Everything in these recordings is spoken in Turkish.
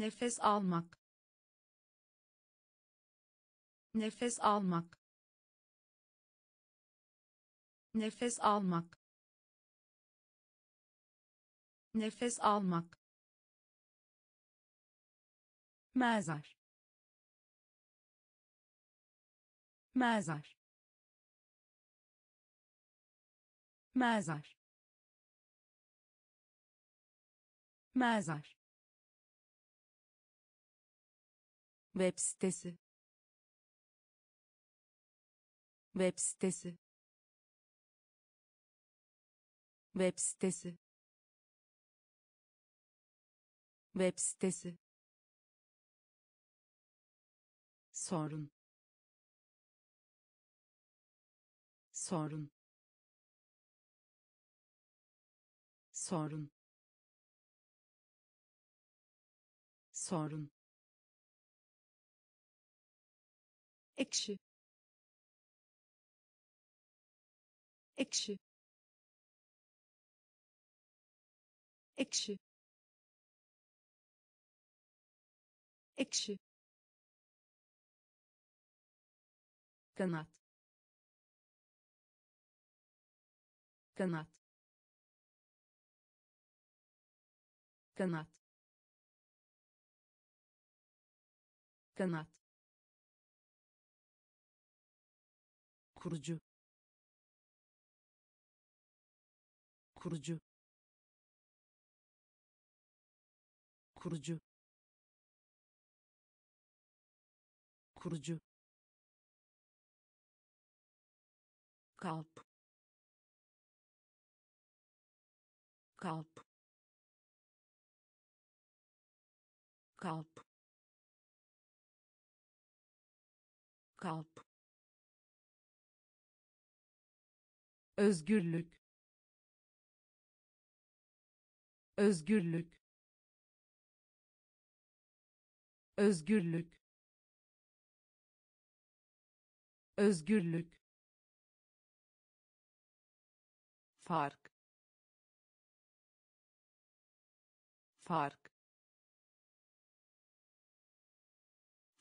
nefes almak. Nefes almak. Nefes almak. Nefes almak. Mezar. Mezar. Mezar. Mezar web sitesi. Web sitesi. Web sitesi. Web sitesi. Sorun. Sorun. Sorun. Sorun ekşi. Ekşi. Ekşi. Ekşi. Kanat. Kanat. Kanat. Kanat kurucu. Kurucu. Kurucu. Kurucu. Kalp. Kalp. Kalp. Kalp özgürlük özgürlük özgürlük özgürlük. Fark fark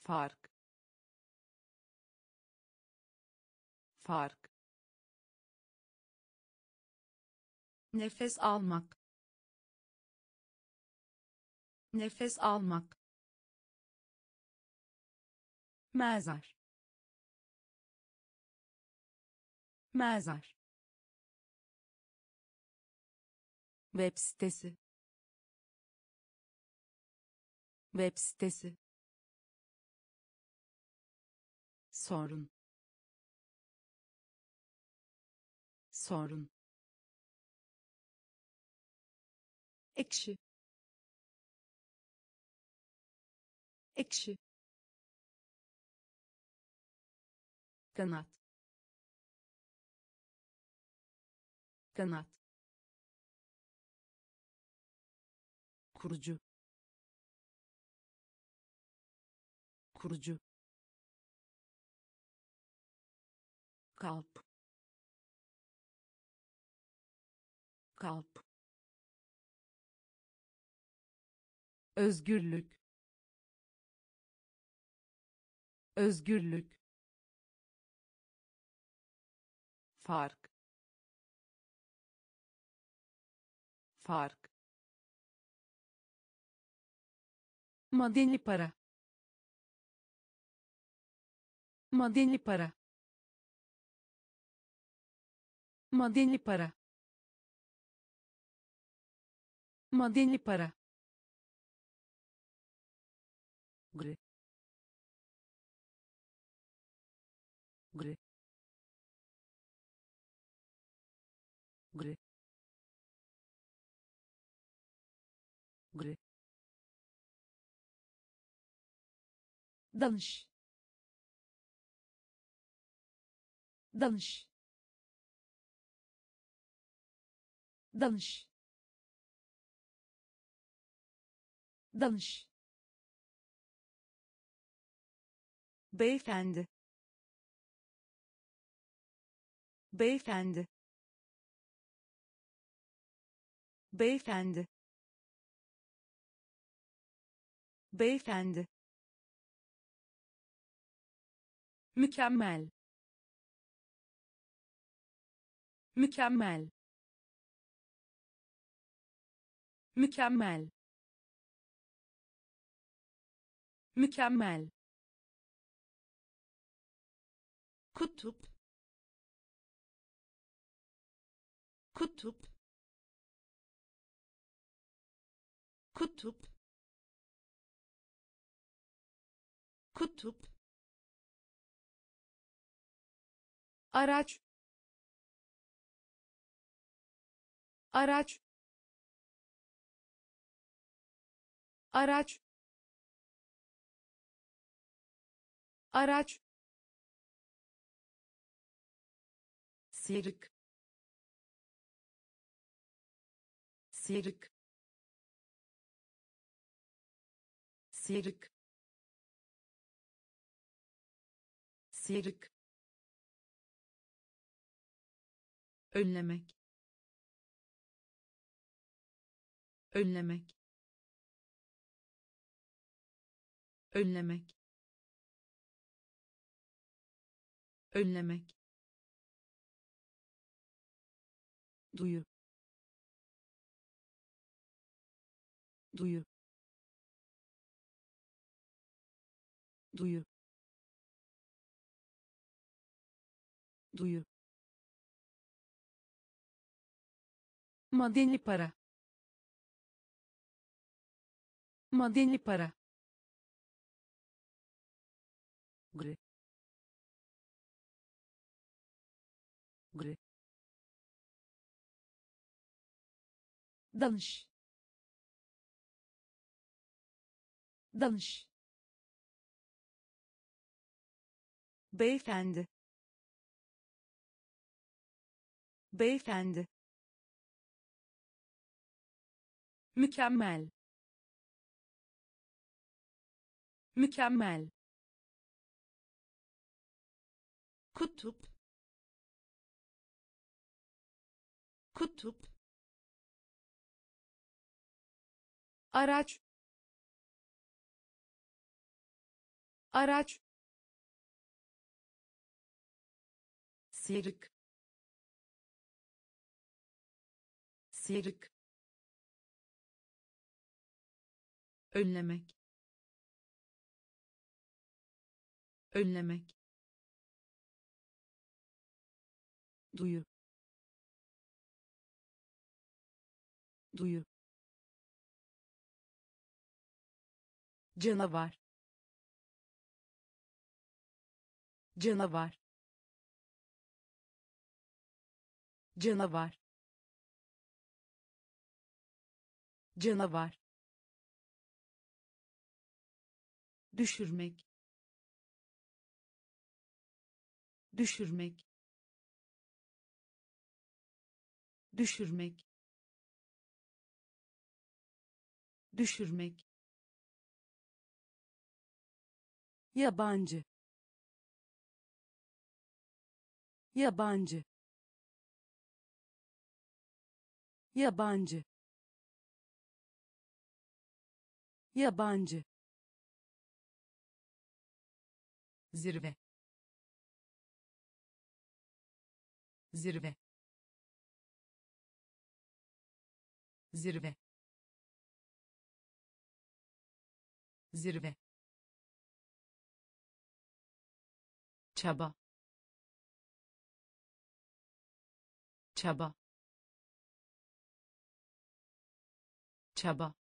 fark fark nefes almak. Nefes almak. Mezar. Mezar. Web sitesi. Web sitesi. Sorun. Sorun ekşi. Ekşi. Kanat. Kanat. Kurucu. Kurucu. Kalp. Kalp özgürlük özgürlük fark fark. Madeni para madeni para madeni para madeni para gri. Gri. Gri. Gri. Danış. Danış. Danış. Danış beyefendi. Beyefendi. Beyefendi. Beyefendi. Mükemmel. Mükemmel. Mükemmel. Mükemmel kutup kutup kutup kutup. Araç araç. Araç araç sıyrık sıyrık sıyrık sıyrık önlemek. Önlemek. Önlemek. Önlemek duyu. Duyu. Duyu. Duyu. Madeni para. Madeni para. Gri gri danış. Danış. Beyefendi. Beyefendi. Mükemmel. Mükemmel. Kutup. Kutup araç. Araç. Sıyrık sıyrık önlemek. Önlemek. Duyu. Duyu canavar. Canavar. Canavar. Canavar. Düşürmek. Düşürmek. Düşürmek. Düşürmek yabancı. Yabancı. Yabancı. Yabancı. Zirve. Zirve. Zirve. Zirve çaba. Çaba. Çaba.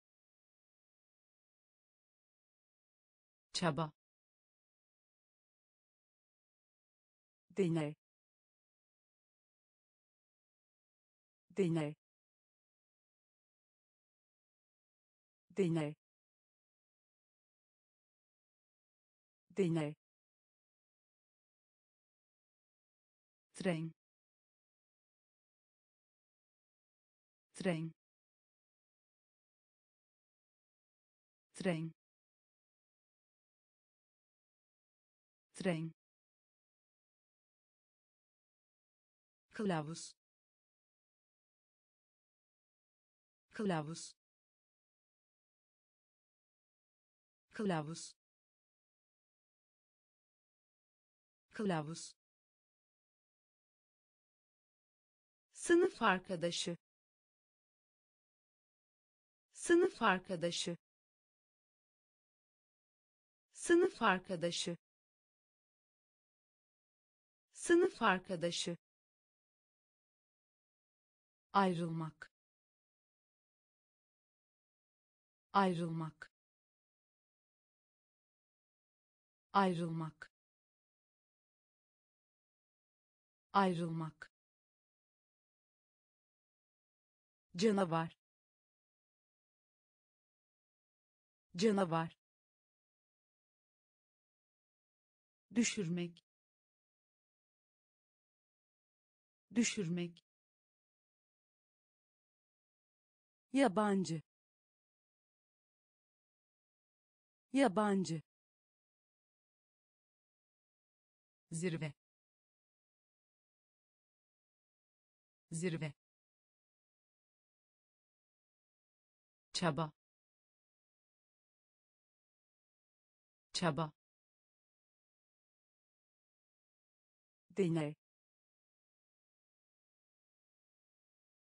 Çaba. Deney deney deney deney tren tren tren tren kılavuz kılavuz kılavuz kılavuz sınıf arkadaşı. Sınıf arkadaşı. Sınıf arkadaşı. Sınıf arkadaşı. Ayrılmak. Ayrılmak. Ayrılmak. Ayrılmak canavar. Canavar. Düşürmek. Düşürmek. Yabancı. Yabancı. Zirve. Zirve çaba. Çaba. Deney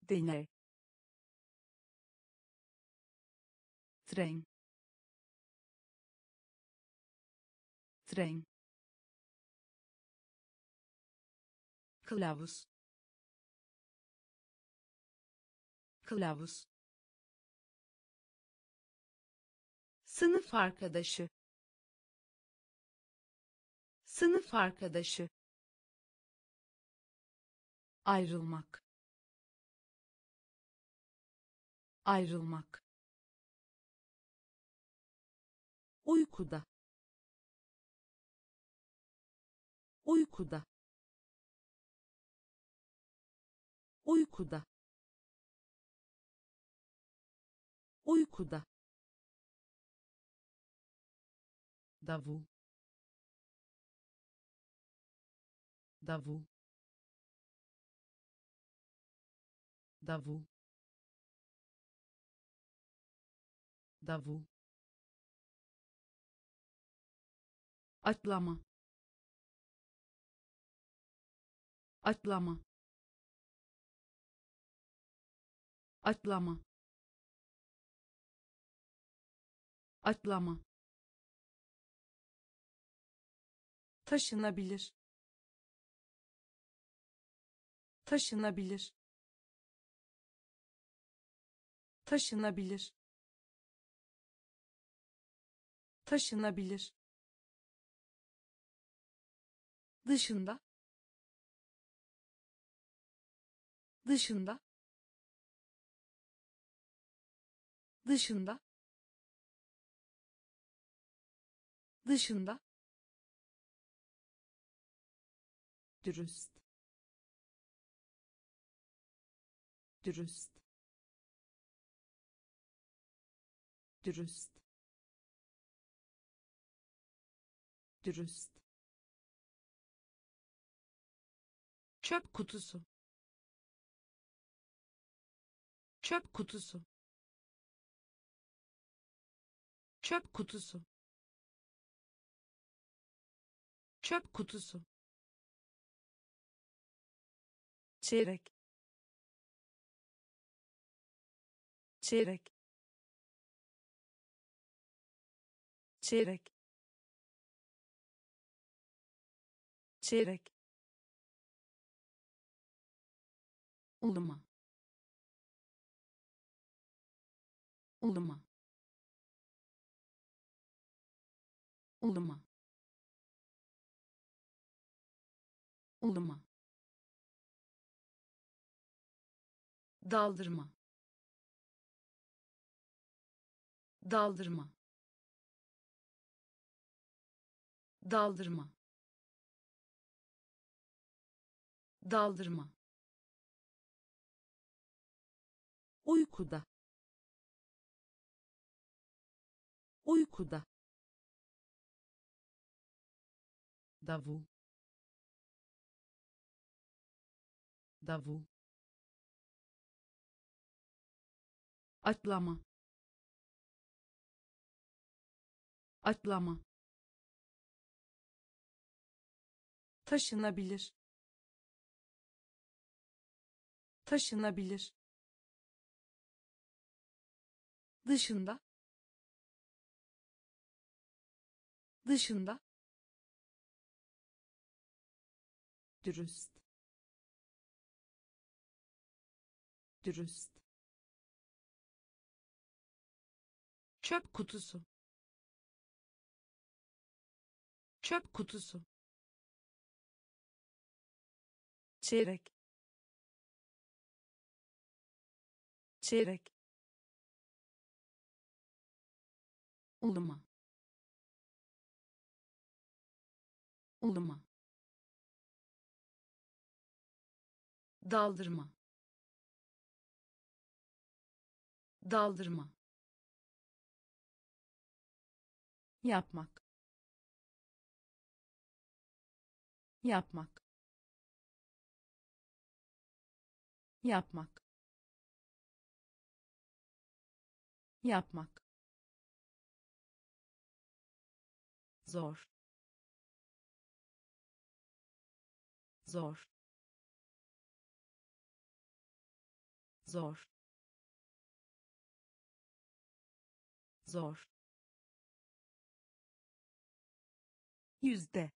deney tren. Tren. Kılavuz. Kılavuz sınıf arkadaşı. Sınıf arkadaşı. Ayrılmak. Ayrılmak. Uykuda. Uykuda. Uykuda. Uykuda davul davul davul davul atlama. Atlama. Atlama. Atlama taşınabilir. Taşınabilir. Taşınabilir. Taşınabilir. Dışında. Dışında. Dışında. Dışında dürüst. Dürüst. Dürüst. Dürüst. Çöp kutusu. Çöp kutusu. Çöp kutusu. Çöp kutusu çeyrek. Çeyrek. Çeyrek. Çeyrek. Uluma. Uluma. Uluma. Uluma daldırma. Daldırma. Daldırma. Daldırma. Uykuda. Uykuda. Davul. Davul atlama. Atlama. Taşınabilir. Taşınabilir. Dışında. Dışında. Dürüst. Dürüst çöp kutusu. Çöp kutusu. Çeyrek. Çeyrek. Uluma. Uluma. Daldırma. Daldırma yapmak. Yapmak. Yapmak. Yapmak. Zor. Zor. Zor. Zor yüzde.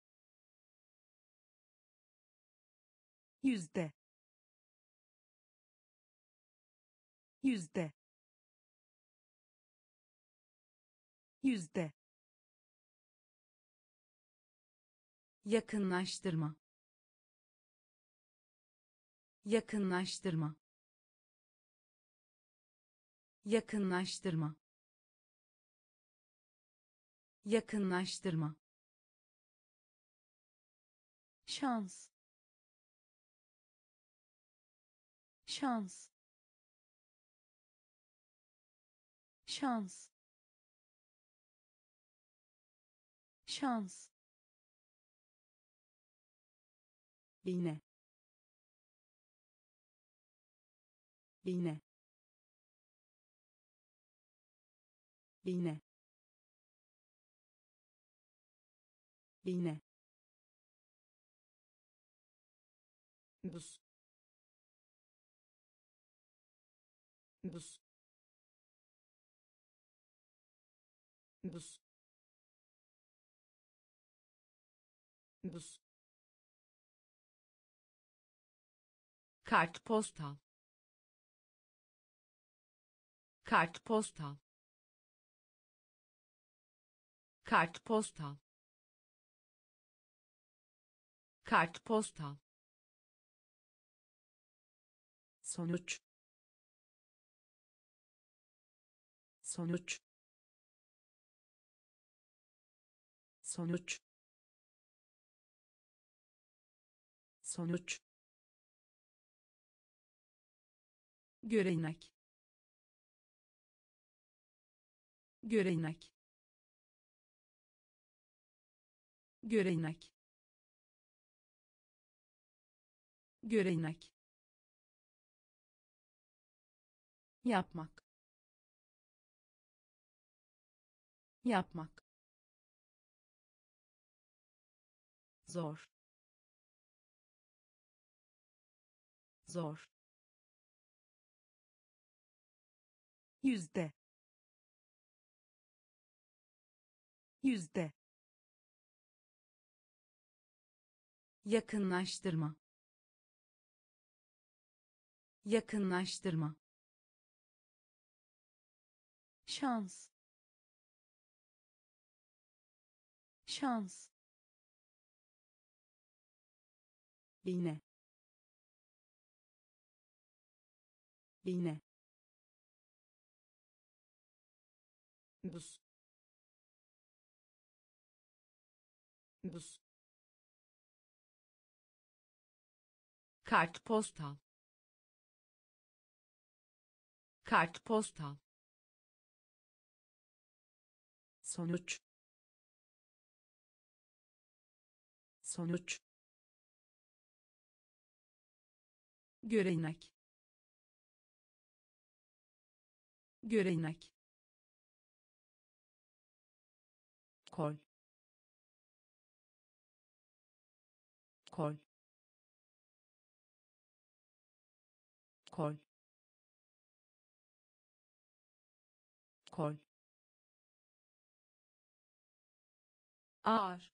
Yüzde. Yüzde. Yüzde. Yakınlaştırma. Yakınlaştırma. Yakınlaştırma. Yakınlaştırma şans. Şans. Şans. Şans. Bine bine bine bine buz buz buz buz kartpostal kartpostal kartpostal kartpostal sonuç. Sonuç. Sonuç. Sonuç. Görenek görenek görenek görenek yapmak. Yapmak. Zor. Zor. Yüzde. Yüzde. Yakınlaştırma. Yakınlaştırma şans. Şans. Bine bine buz. Buz. Kartpostal. Kartpostal sonuç. Sonuç. Görenek görenek kol. Kol. Kol. Kol ağır.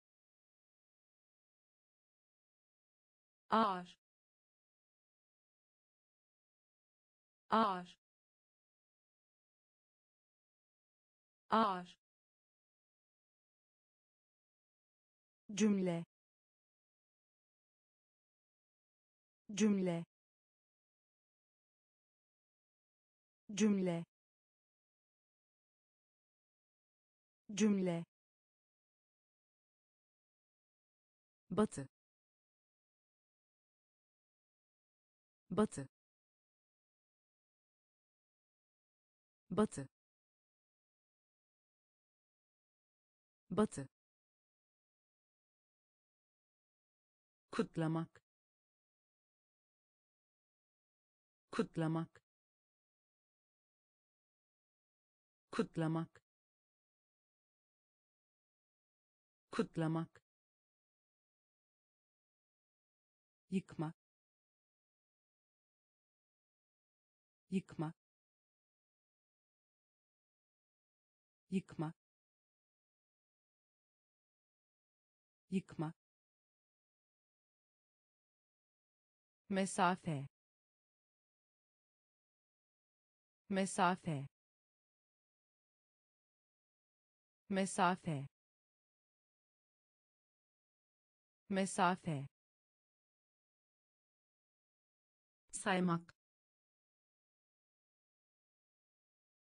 Ağır. Ağır. Ağır. Cümle. Cümle. Cümle. Cümle batı. Batı. Batı. Batı. Kutlamak. Kutlamak. Kutlamak. Kutlamak yıkma. Yıkma. Yıkma. Yıkma. Mesafe. Mesafe. Mesafe. Mesafe saymak.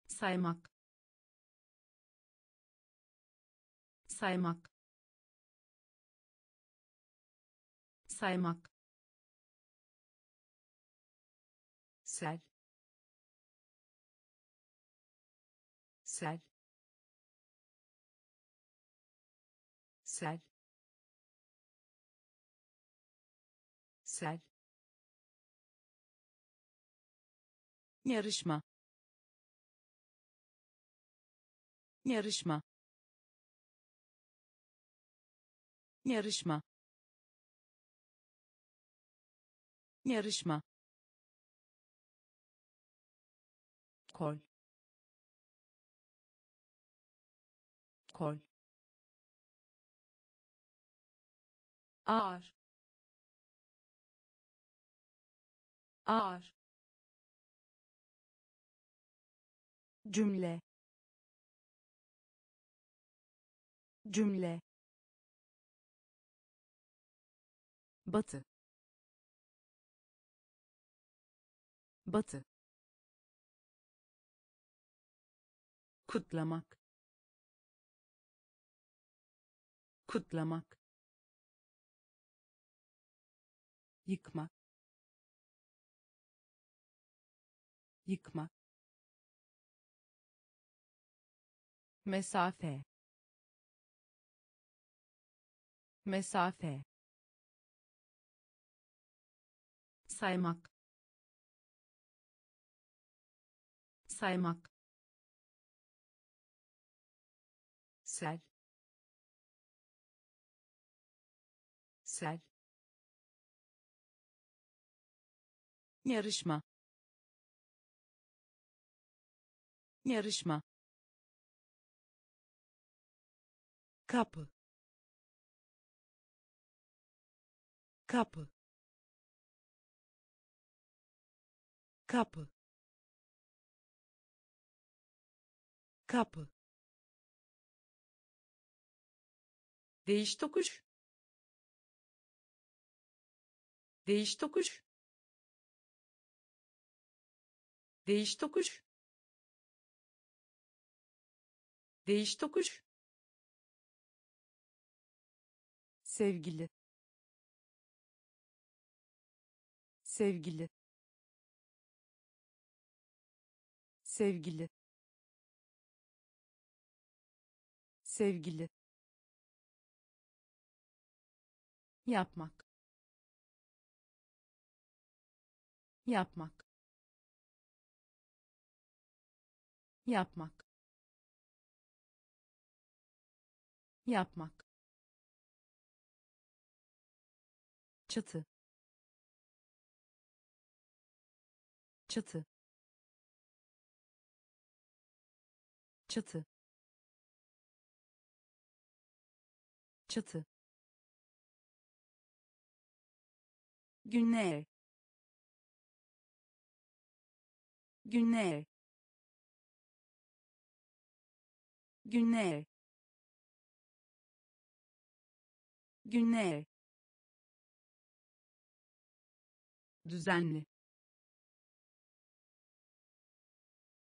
Saymak. Saymak. Saymak. Sel. Sel. Sel. Sel yarışma. Yarışma. Yarışma. Yarışma. Kol. Kol. Ağır. Ağır cümle. Cümle. Batı. Batı. Kutlamak. Kutlamak. Yıkma. Yıkma mesafe. Mesafe. Saymak. Saymak. Sel. Sel. Yarışma. Yarışma kapı kapı kapı kapı değiş tokuş değiş tokuş değiş tokuş değiş tokuş sevgili. Sevgili. Sevgili. Sevgili. Yapmak. Yapmak. Yapmak. Yapmak çatı. Çatı. Çatı. Çatı. Günler günler günler günler düzenli.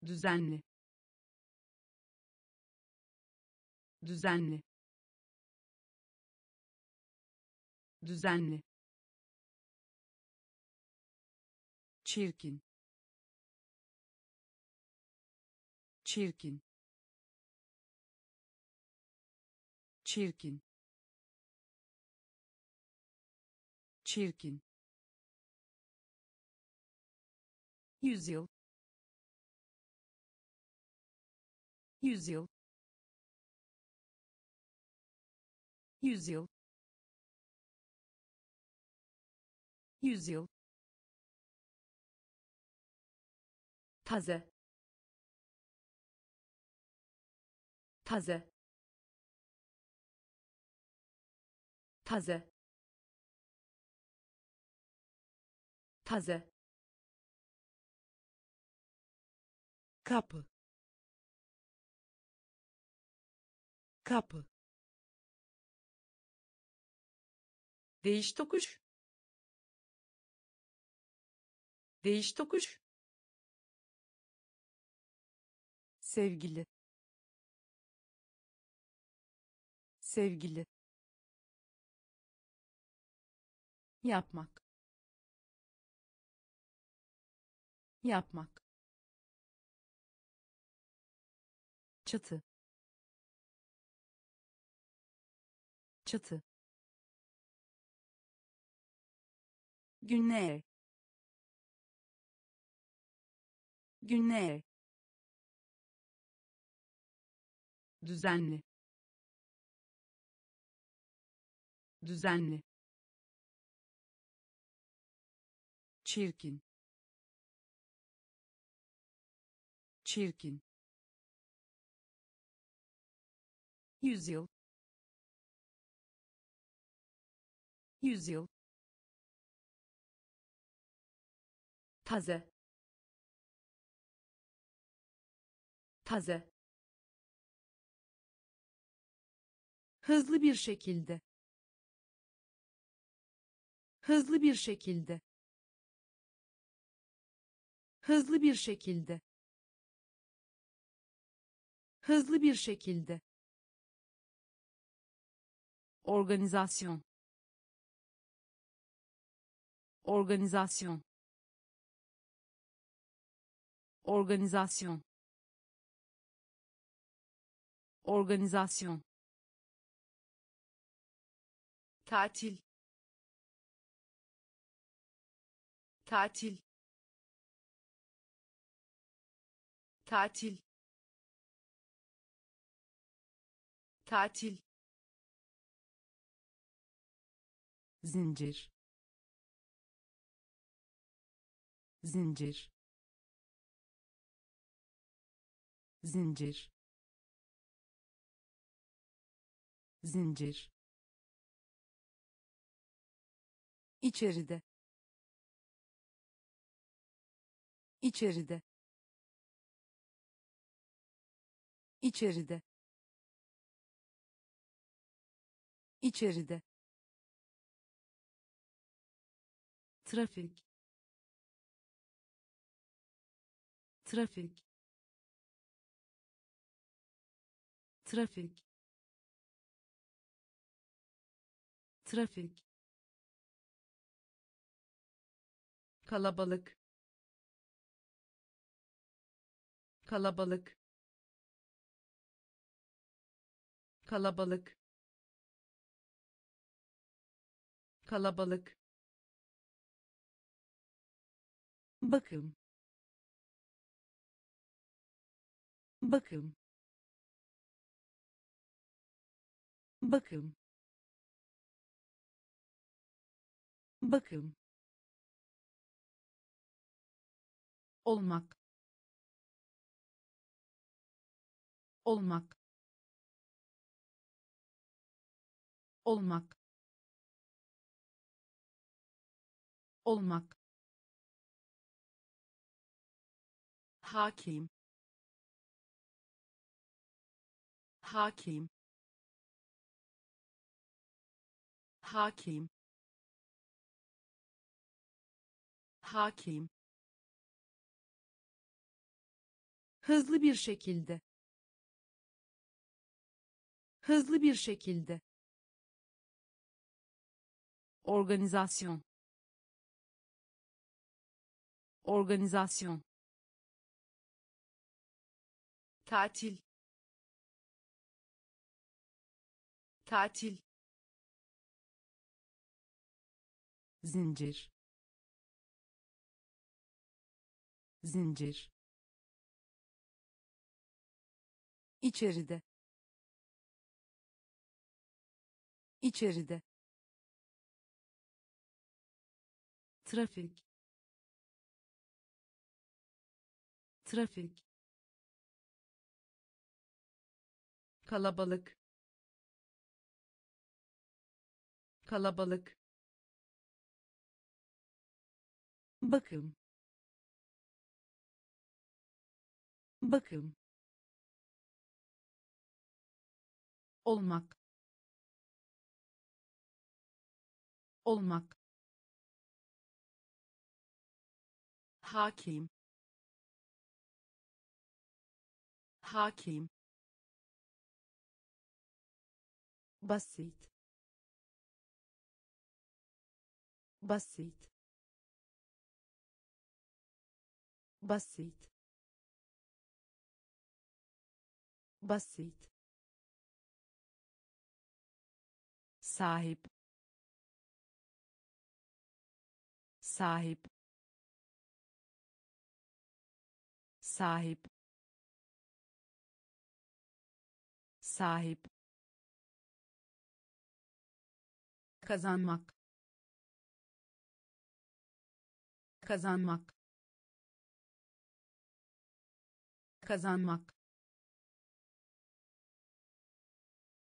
Düzenli. Düzenli. Düzenli. Çirkin. Çirkin. Çirkin. Çirkin yüzyıl. Yüzyıl. Yüzyıl. Yüzyıl. Taze. Taze. Taze. Taze kapı kapı değiş tokuş değiş tokuş sevgili. Sevgili. Yapmak. Yapmak çatı. Çatı. Günler günler düzenli. Düzenli. Çirkin. Çirkin yüzyıl. Yüzyıl. Taze. Taze. Hızlı bir şekilde. Hızlı bir şekilde. Hızlı bir şekilde. Hızlı bir şekilde organizasyon. Organizasyon. Organizasyon. Organizasyon. Tatil. Tatil. Tatil. Tatil zincir. Zincir. Zincir. Zincir. İçeride. İçeride. İçeride. İçeride trafik. Trafik. Trafik. Trafik. Kalabalık. Kalabalık. Kalabalık. Kalabalık bakım. Bakım. Bakım. Bakım. Olmak. Olmak. Olmak. Olmak hakim. Hakim. Hakim. Hakim. Hızlı bir şekilde. Hızlı bir şekilde. Organizasyon. Organizasyon tatil. Tatil. Zincir. Zincir. İçeride. İçeride. Trafik. Trafik kalabalık. Kalabalık. Bakım. Bakım. Olmak. Olmak. Hakim. Hakim sahip sahip kazanmak. Kazanmak. Kazanmak.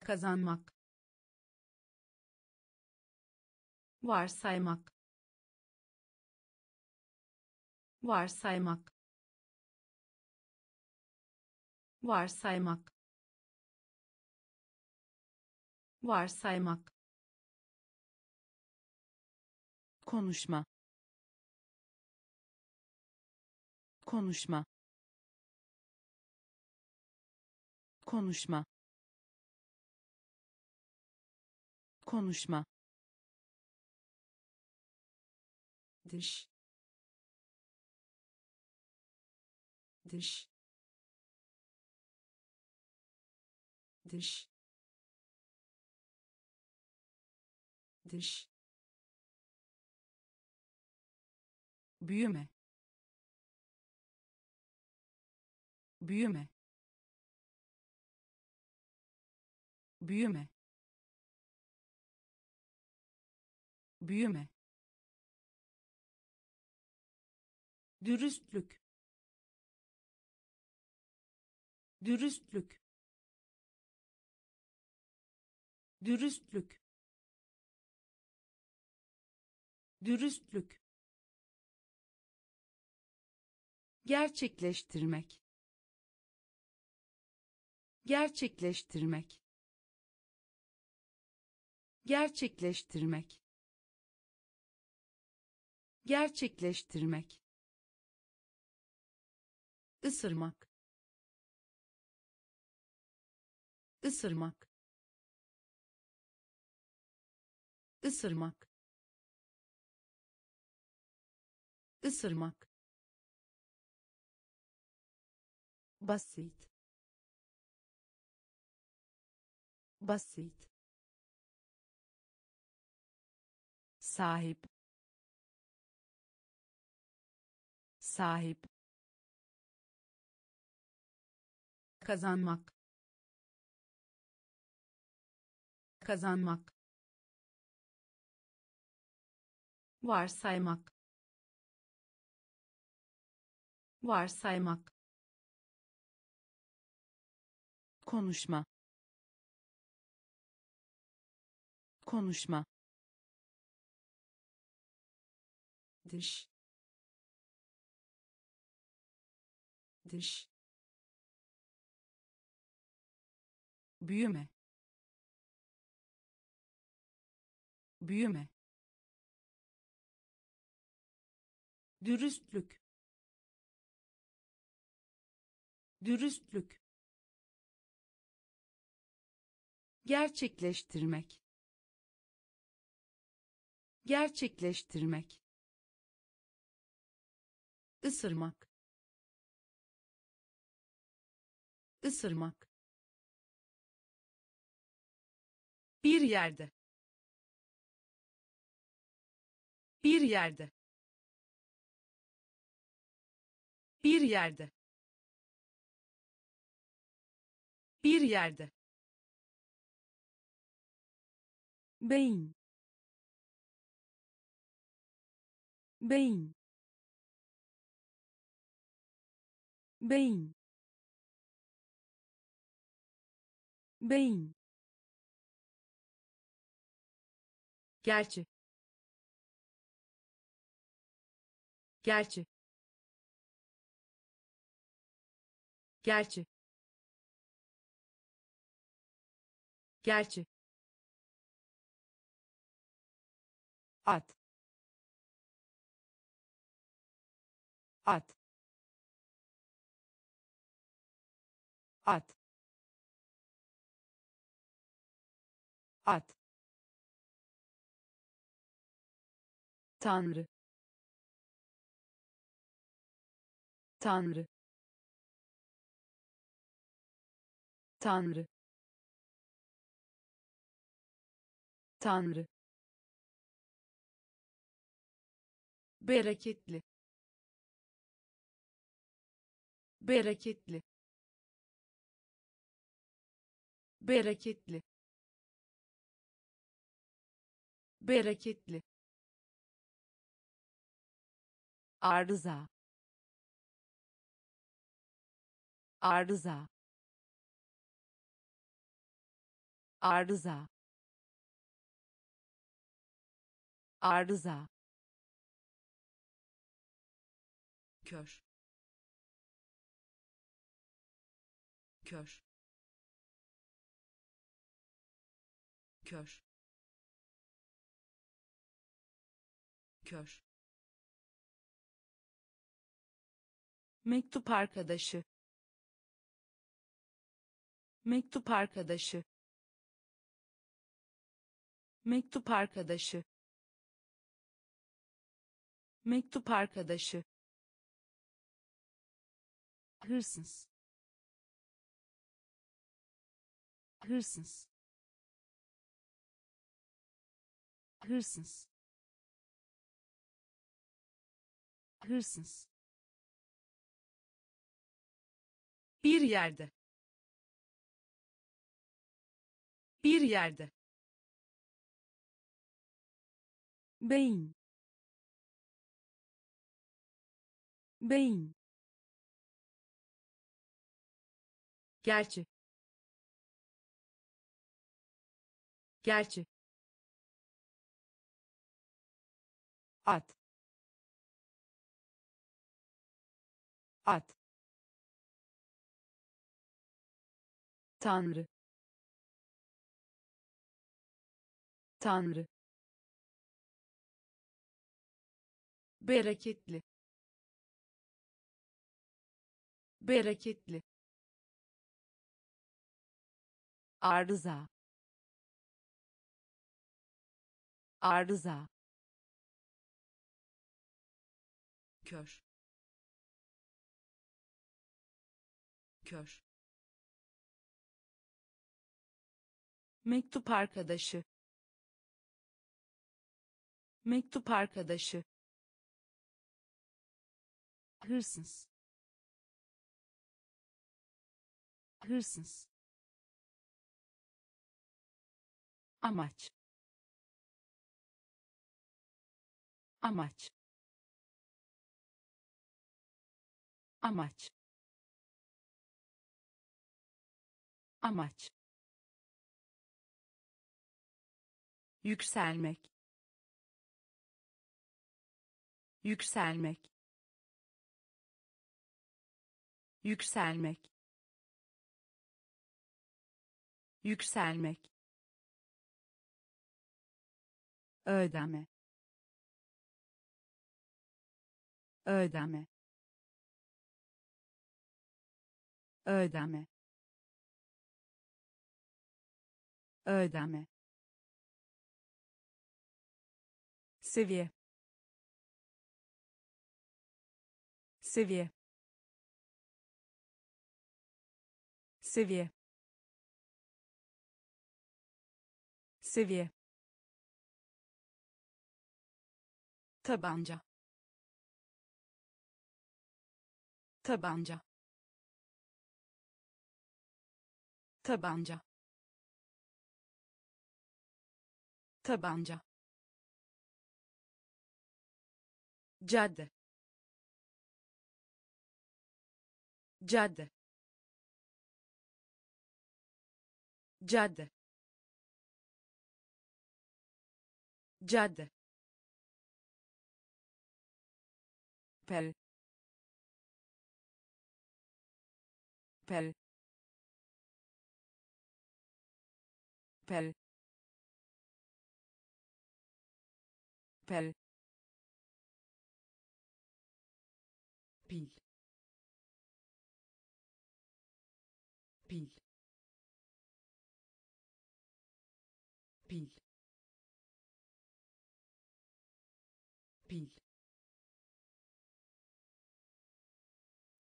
Kazanmak. Varsaymak. Varsaymak. Varsaymak. Varsaymak konuşma. Konuşma. Konuşma. Konuşma. Dış. Dış. Dış. Dış büyüme. Büyüme. Büyüme. Büyüme. Dürüstlük. Dürüstlük. Dürüstlük. Dürüstlük gerçekleştirmek. Gerçekleştirmek. Gerçekleştirmek. Gerçekleştirmek. Isırmak ısırmak ısırmak ısırmak basit. Basit. Sahip. Sahip. Kazanmak. Kazanmak. Varsaymak. Varsaymak konuşma. Konuşma. Dış. Dış. Büyüme. Büyüme. Dürüstlük. Dürüstlük gerçekleştirmek. Gerçekleştirmek. Isırmak ısırmak bir yerde. Bir yerde. Bir yerde. Bir yerde beyin beyin beyin beyin gerçi gerçi gerçi gerçi at. At. At. At. Tanrı. Tanrı. Tanrı. Tanrı bereketli. Bereketli. Bereketli. Bereketli. Arıza. Arıza. Arıza. Arıza kör. Kör. Kör. Kör. Mektup arkadaşı. Mektup arkadaşı. Mektup arkadaşı. Mektup arkadaşı hırsız. Hırsız. Hırsız. Hırsız. Bir yerde. Bir yerde. Beyin. Beyin gerçi. Gerçi. At. At. Tanrı. Tanrı. Bereketli. Bereketli arıza arıza kör kör. Mektup arkadaşı mektup arkadaşı. Hırsız hırsız amaç. Amaç. Amaç. Amaç. Yükselmek. Yükselmek. Yükselmek. Yükselmek ödeme ödeme ödeme ödeme seviye. Seviye. Seviye. Seviye tabanca. Tabanca. Tabanca. Tabanca. Cadde. Cadde. Cadde. Cadde pel. Pel. Pel. Pel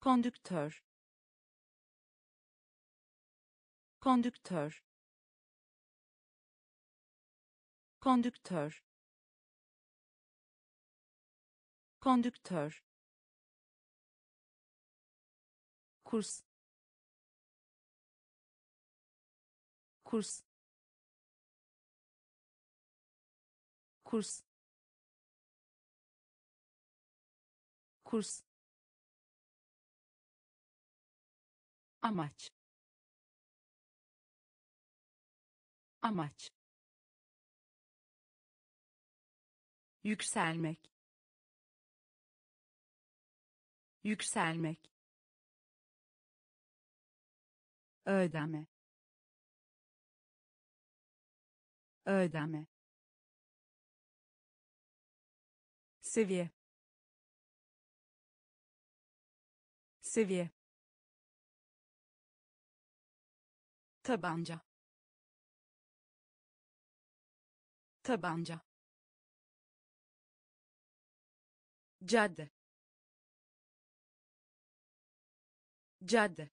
kondüktör. Kondüktör. Kondüktör. Kondüktör. Kurs. Kurs. Kurs. Kurs amaç. Amaç. Yükselmek. Yükselmek. Ödeme. Ödeme. Seviye. Seviye tabanca. Tabanca. Cadde. Cadde.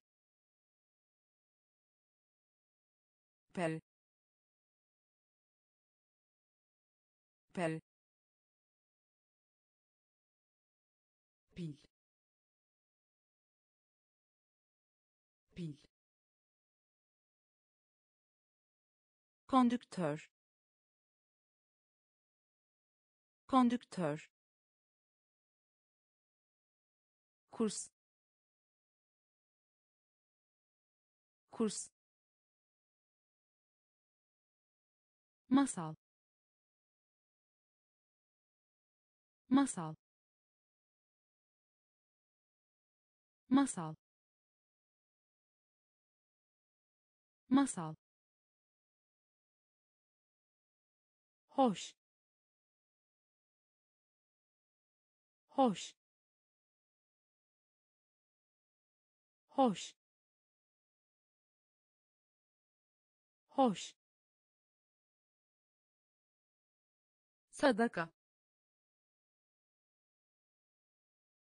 Pel. Pel kondüktör. Kondüktör. Kurs. Kurs. Masal. Masal. Masal. Masal hoş. Hoş. Hoş. Hoş. Sadaka.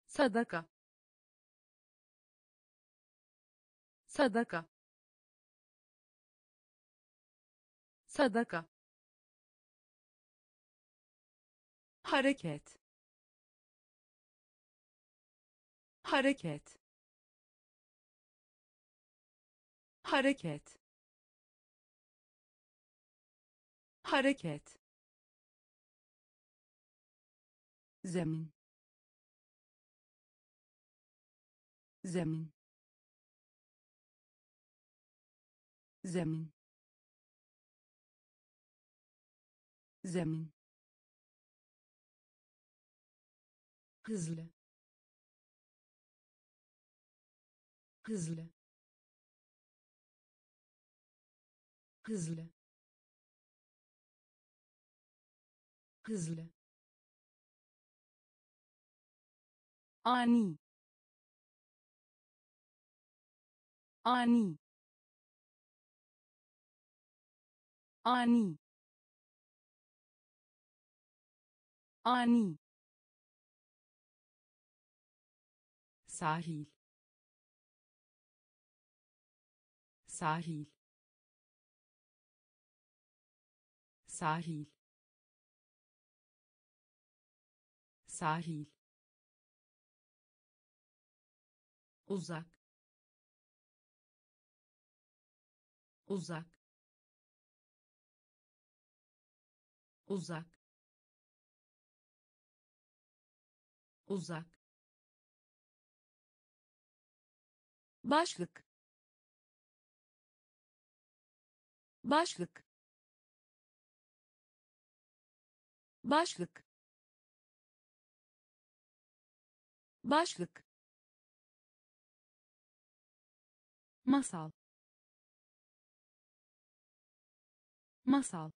Sadaka. Sadaka. Sadaka hareket. Hareket. Hareket. Hareket. Zemin. Zemin. Zemin. Zemin hızlı. Hızlı. Hızlı. Hızlı. Ani. Ani. Ani. Ani sahil. Sahil. Sahil. Sahil. Uzak. Uzak. Uzak. Uzak başlık. Başlık. Başlık. Başlık. Masal. Masal.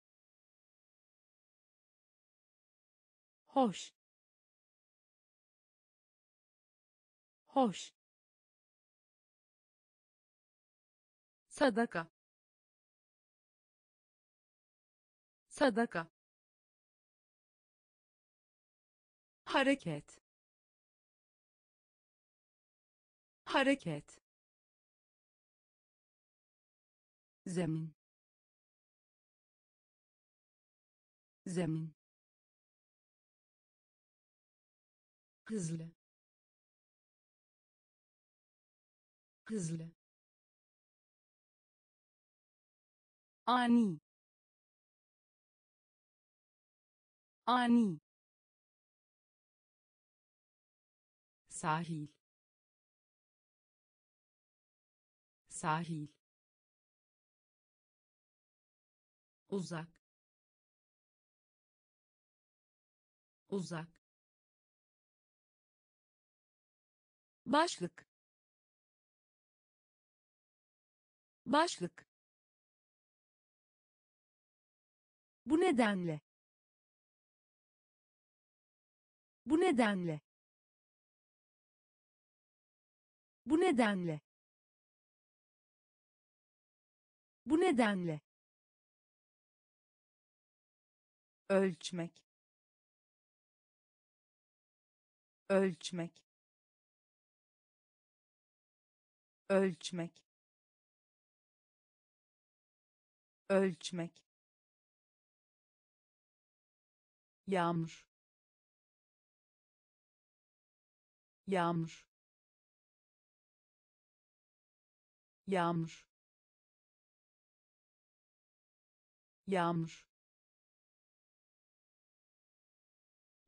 Hoş. Hoş sadaka. Sadaka. Hareket. Hareket. Zemin. Zemin. Hızlı. Hızlı ani. Ani. Sahil. Sahil. Uzak. Uzak. Başlık. Başlık bu nedenle. Bu nedenle. Bu nedenle. Bu nedenle. Ölçmek. Ölçmek. Ölçmek. Ölçmek yağmur. Yağmur. Yağmur. Yağmur.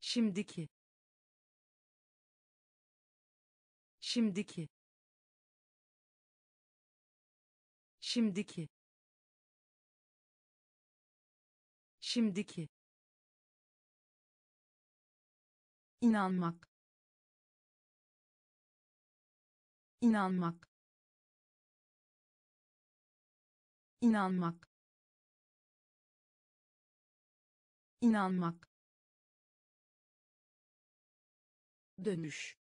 Şimdiki. Şimdiki. Şimdiki. Şimdiki inanmak. İnanmak. İnanmak. İnanmak. Dönüş.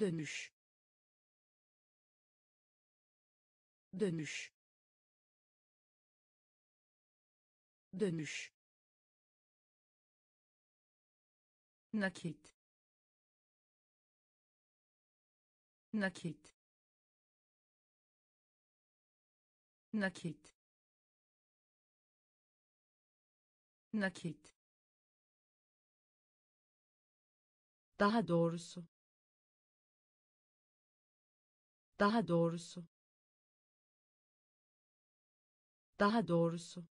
Dönüş. Dönüş. Dönüş nakit. Nakit. Nakit. Nakit. Daha doğrusu. Daha doğrusu. Daha doğrusu.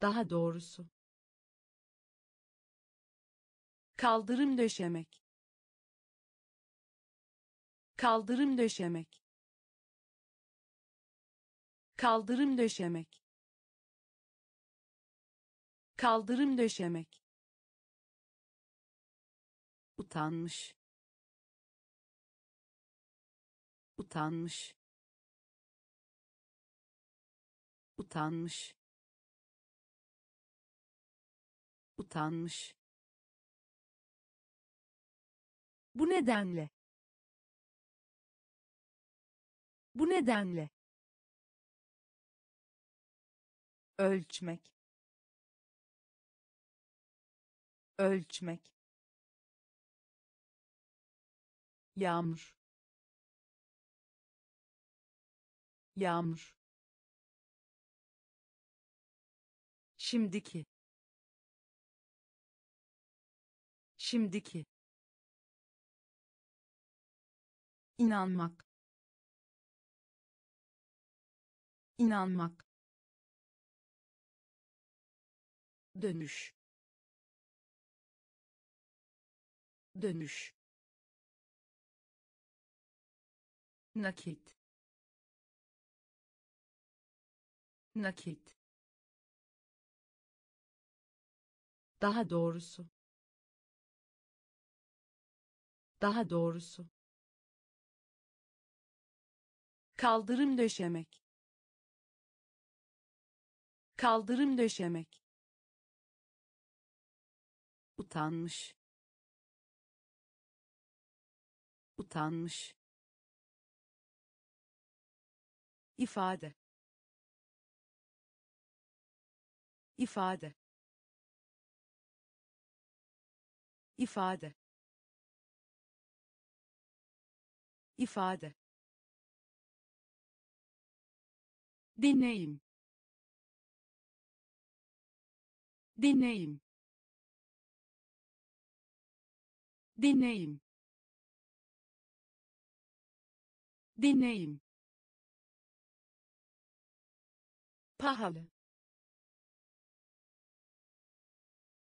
Daha doğrusu. Kaldırım döşemek. Kaldırım döşemek. Kaldırım döşemek. Kaldırım döşemek. Utanmış. Utanmış. Utanmış. Utanmış bu nedenle. Bu nedenle. Ölçmek. Ölçmek. Yağmur. Yağmur. Şimdiki. Şimdiki inanmak. İnanmak. Dönüş. Dönüş. Nakit. Nakit. Daha doğrusu. Daha doğrusu kaldırım döşemek. Kaldırım döşemek. Utanmış. Utanmış. İfade. İfade. İfade. İfade deneyim deneyim deneyim deneyim pahalı.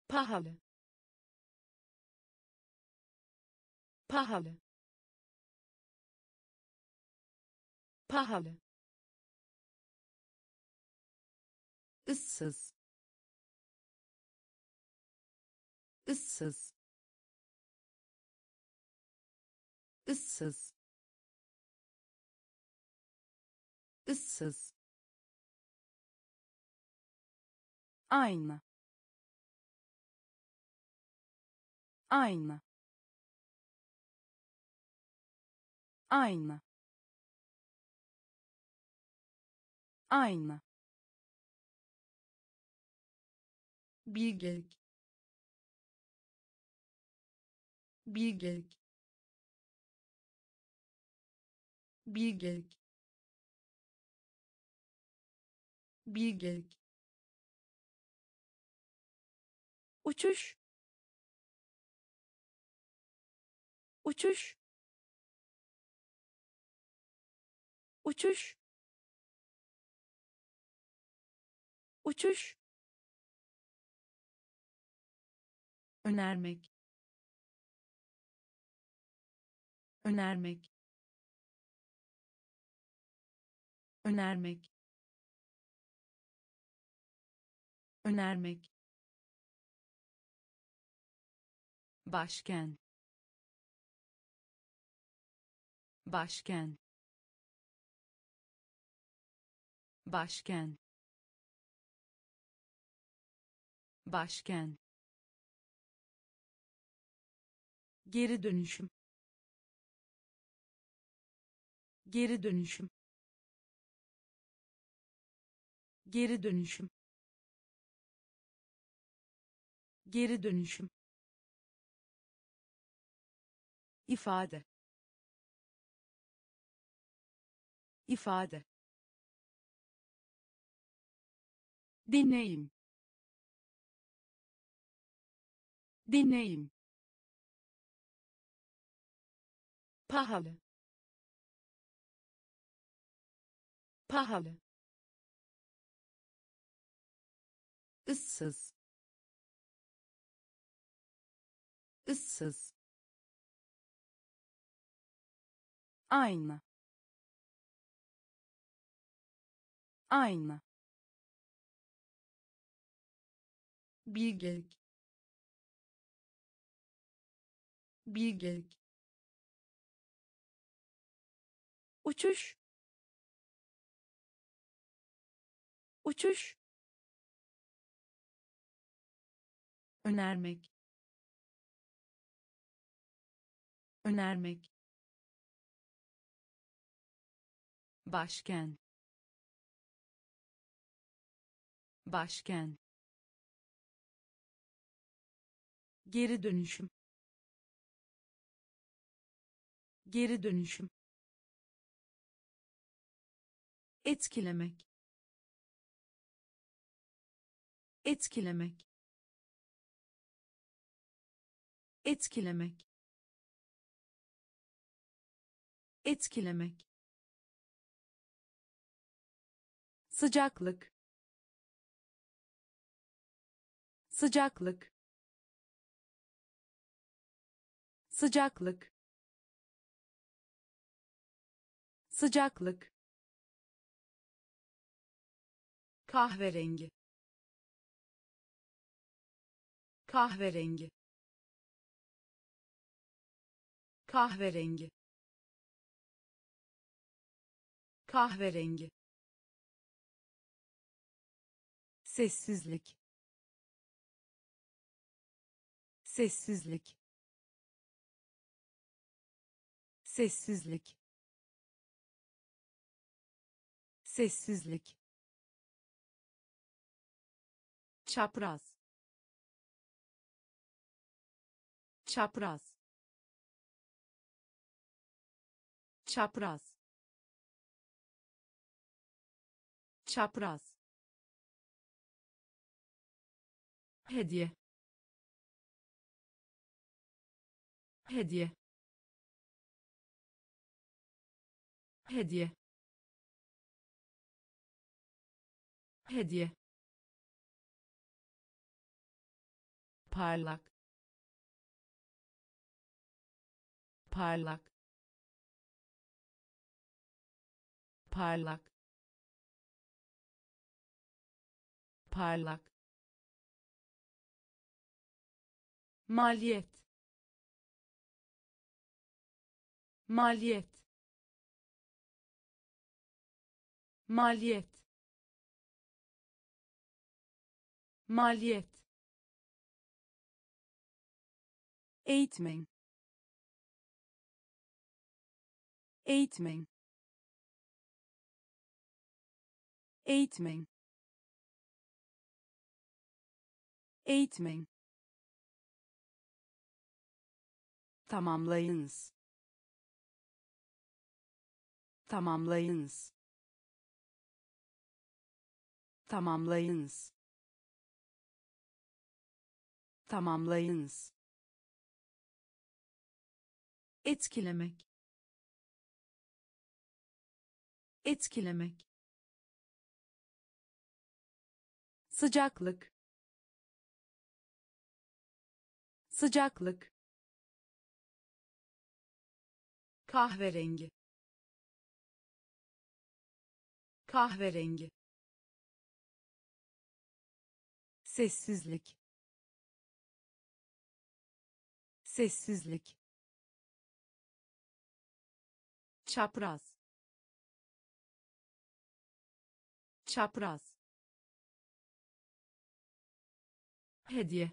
Pahalı. Pahalı. Pahalı ıssız ıssız ıssız ıssız aynı aynı aynı aynı bilgelik. Bilgelik. Bilgelik. Bilgelik. Uçuş. Uçuş. Uçuş. Uçuş önermek. Önermek. Önermek. Önermek. Başken başken başken başken geri dönüşüm. Geri dönüşüm. Geri dönüşüm. Geri dönüşüm. İfade. İfade. Deneyim deneyim pahalı. Pahalı. Issız ıssız aynı. Aynı. Bilgelik. Bilgelik uçuş. Uçuş. Önermek. Önermek. Başken başken geri dönüşüm. Geri dönüşüm etkilemek. Etkilemek. Etkilemek. Etkilemek. Sıcaklık. Sıcaklık. Sıcaklık. Sıcaklık kahverengi. Kahverengi. Kahverengi. Kahverengi. Sessizlik. Sessizlik. Sessizlik. Sessizlik çapraz çapraz çapraz çapraz. Hediye. Hediye. Hediye. Hediye parlak parlak parlak parlak. Maliyet maliyet. Maliyet maliyet eğitmen. Eğitmen. Eğitmen. Eğitmen. Tamamlayınız. Tamamlayınız. Tamamlayınız. Tamamlayınız etkilemek. Etkilemek. Sıcaklık. Sıcaklık. Kahverengi. Kahverengi. Sessizlik. Sessizlik çapraz. Çapraz. Hediye.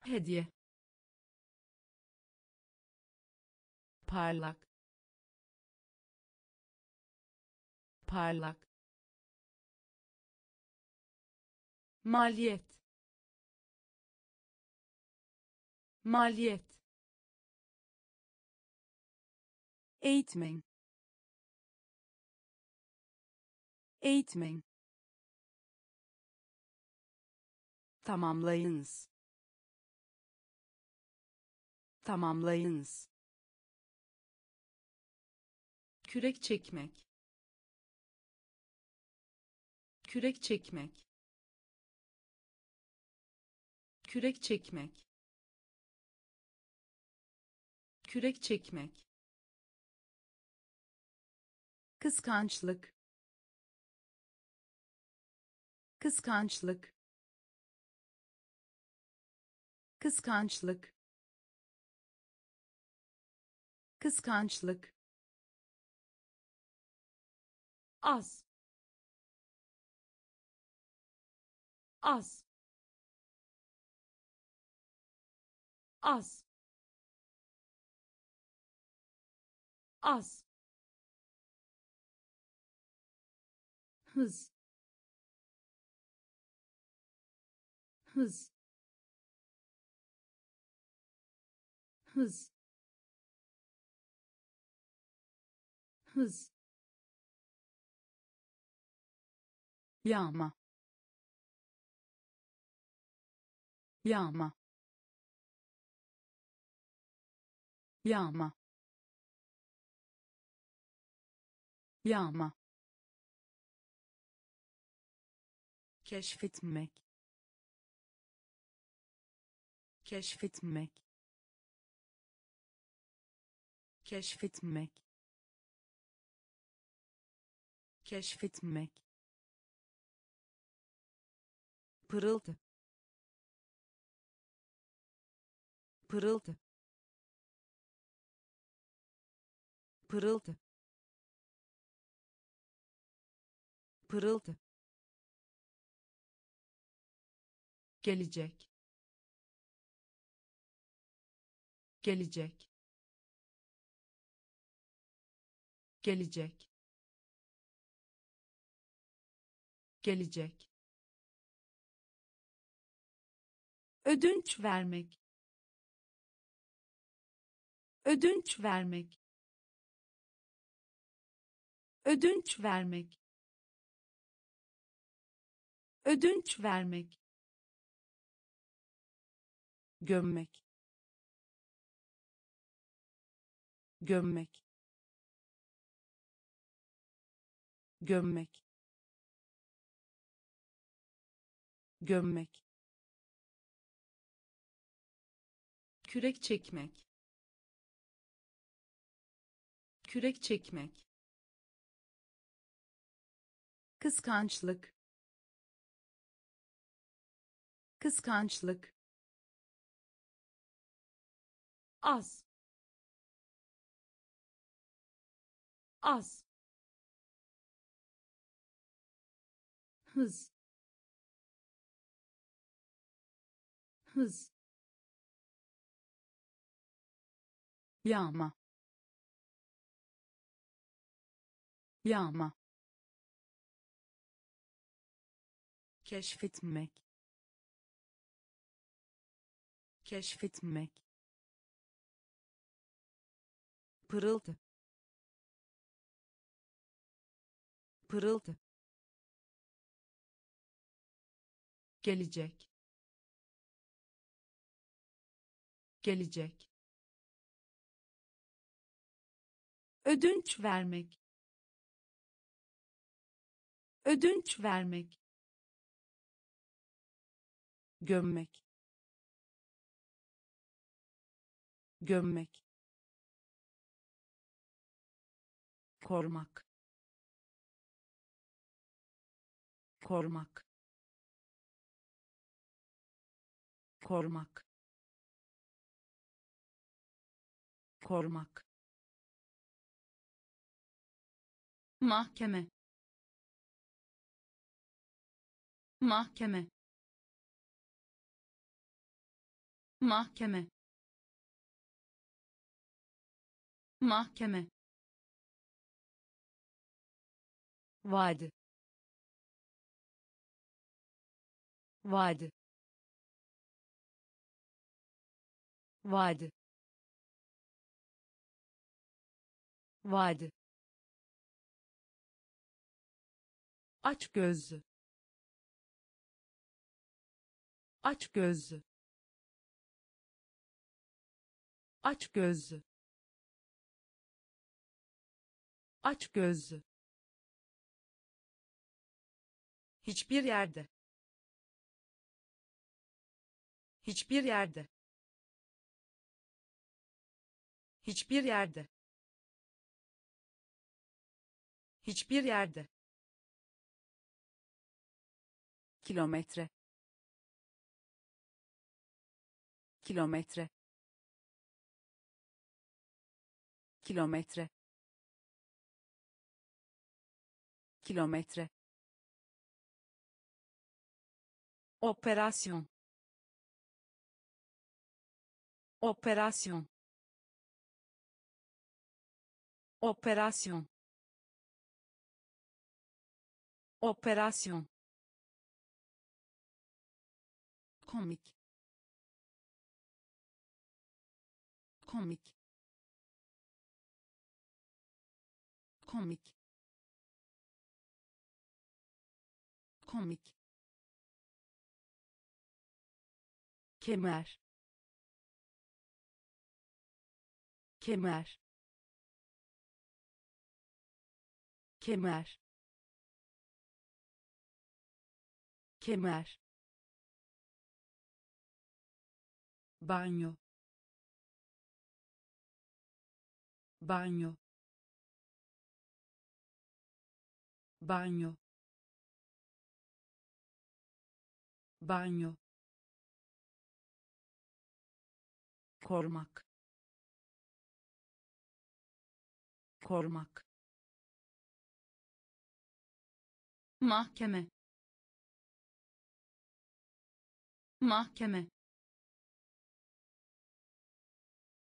Hediye. Parlak. Parlak. Maliyet. Maliyet eğitmen. Eğitmen. Tamamlayınız. Tamamlayınız. Kürek çekmek. Kürek çekmek. Kürek çekmek. Kürek çekmek kıskançlık. Kıskançlık. Kıskançlık. Kıskançlık. Az. Az. Az. Az hız. Hız. Hız. Hız. Yağma. Yağma. Yağma. Yağma keşfetmek keşfetmek keşfetmek keşfetmek. Pırıltı pırıltı. Pırıltı pırıltı gelecek. Gelecek. Gelecek. Gelecek. Ödünç vermek. Ödünç vermek. Ödünç vermek. Ödünç vermek gömmek. Gömmek. Gömmek. Gömmek. Kürek çekmek. Kürek çekmek. Kıskançlık. Kıskançlık az. Az. Hız. Hız. Yağma. Yağma. Keşfetmek. Keşfetmek pırıltı pırıltı gelecek gelecek ödünç vermek ödünç vermek gömmek gömmek korumak korumak korumak korumak mahkeme. Mahkeme. Mahkeme. Mahkeme Vadi. Vadi. Vadi. Vadi. Aç gözlü. Aç gözlü. Aç gözlü. aç gözlü hiçbir yerde. Hiçbir yerde. Hiçbir yerde. Hiçbir yerde. Kilometre. Kilometre. Kilometre. Kilometre operasyon operasyon operasyon operasyon komik komik komik komik kemer. Kemer. Kemer. Kemer. Banyo. Banyo. Banyo. Banyo korumak korumak mahkeme. Mahkeme.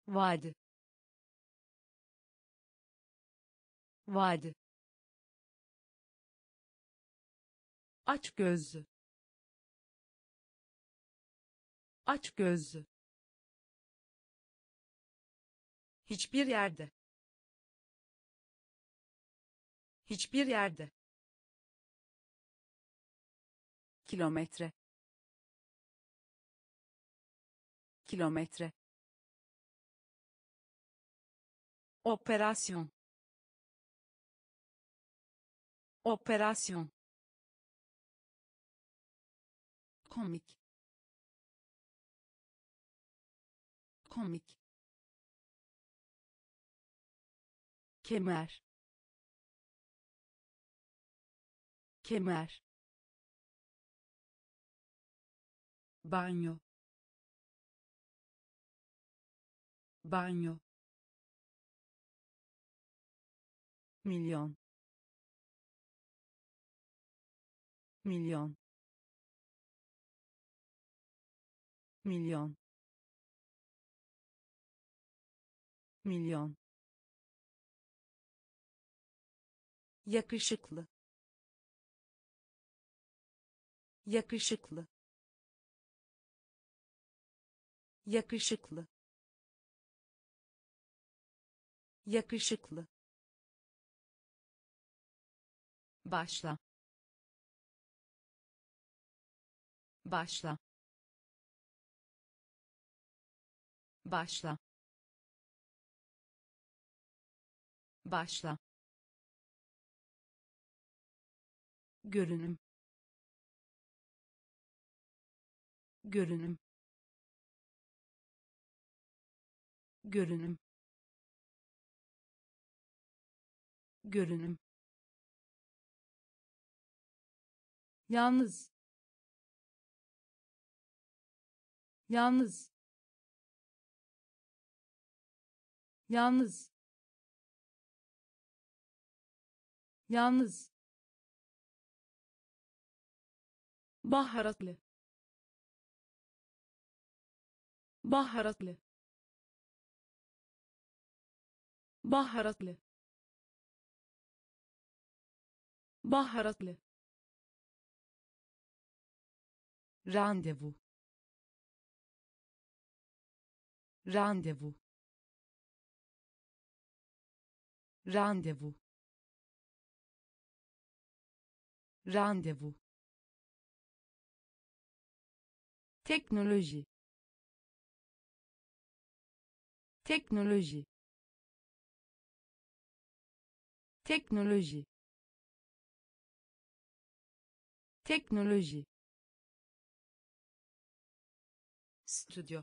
Vadi. Vadi. Aç gözlü aç gözlü hiçbir yerde. Hiçbir yerde. Kilometre. Kilometre. Operasyon. Operasyon. Komik. Komik kemer. Kemer. Banyo. Banyo. Milyon. Milyon. Milyon. Milyon yakışıklı. Yakışıklı. Yakışıklı. Yakışıklı. Başla. Başla. Başla. Başla görünüm. Görünüm. Görünüm. Görünüm. Yalnız. Yalnız. Yalnız. Yalnız baharatlı. Baharatlı. Baharatlı. Baharatlı. Randevu. Randevu. Randevu. Randevu teknoloji teknoloji teknoloji teknoloji stüdyo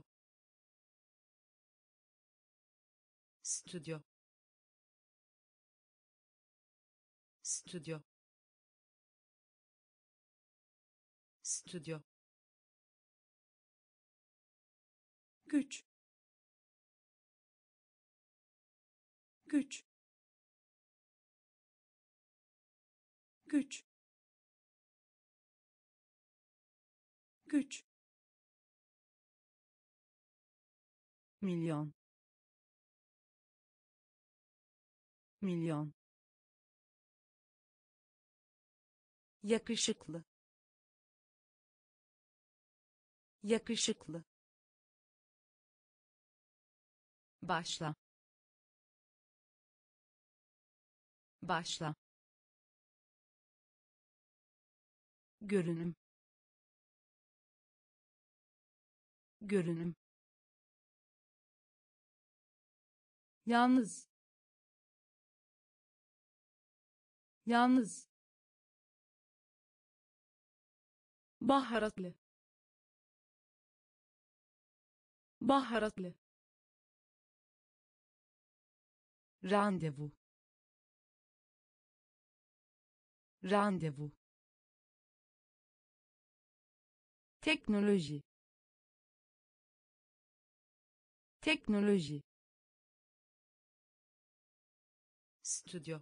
stüdyo stüdyo stüdyo güç. Güç. Güç. Güç. Milyon. Milyon. Yakışıklı. Yakışıklı başla. Başla. Görünüm. Görünüm. Yalnız. Yalnız. Baharatlı. Baharatlı randevu. Randevu. Teknoloji. Teknoloji. Stüdyo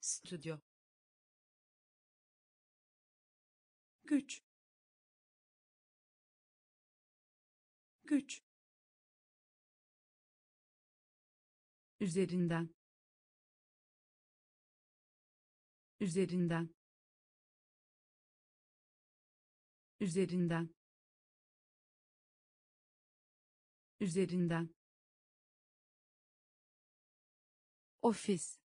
stüdyo güç. Güç üzerinden. Üzerinden. Üzerinden. Üzerinden. Ofis.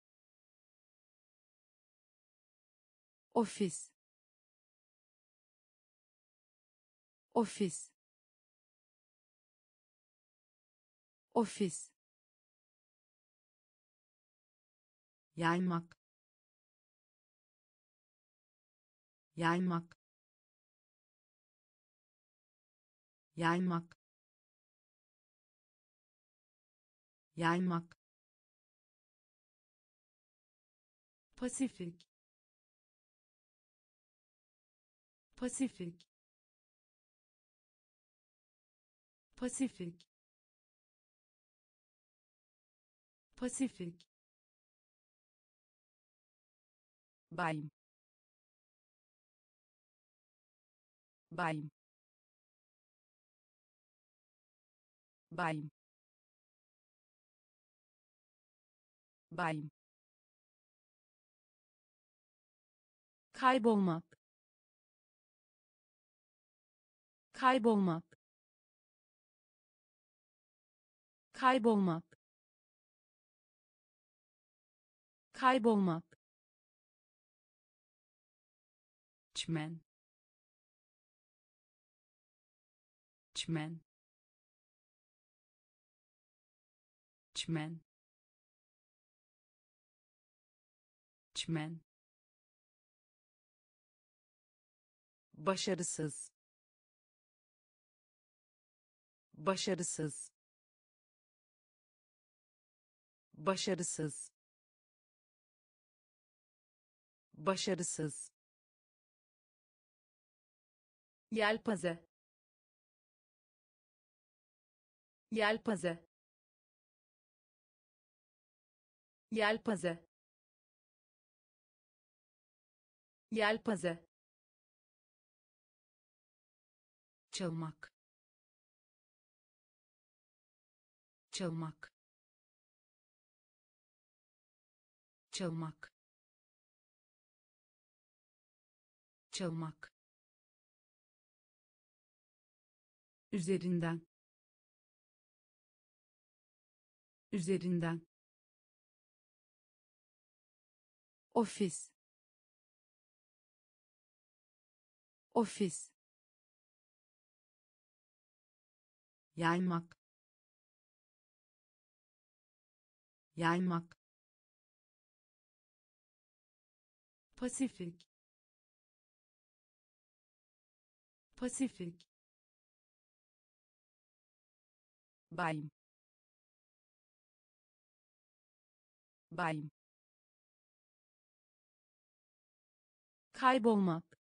Ofis. Ofis. Ofis yaymak. Yaymak. Yaymak. Yaymak. Pasifik. Pasifik. Pasifik. Pasifik Bayım. Bayım. Bayım. Bayım. Kaybolmak. Kaybolmak. Kaybolmak. Kaybolmak çmen. Çmen. Çmen. Çmen. Başarısız. Başarısız. Başarısız. Başarısız yelpaze. Yelpaze. Yelpaze. Yelpaze. Çalmak. Çalmak. Çalmak. Çalmak üzerinden üzerinden ofis ofis yaymak yaymak Pasifik Pasifik Bayım Bayım kaybolmak.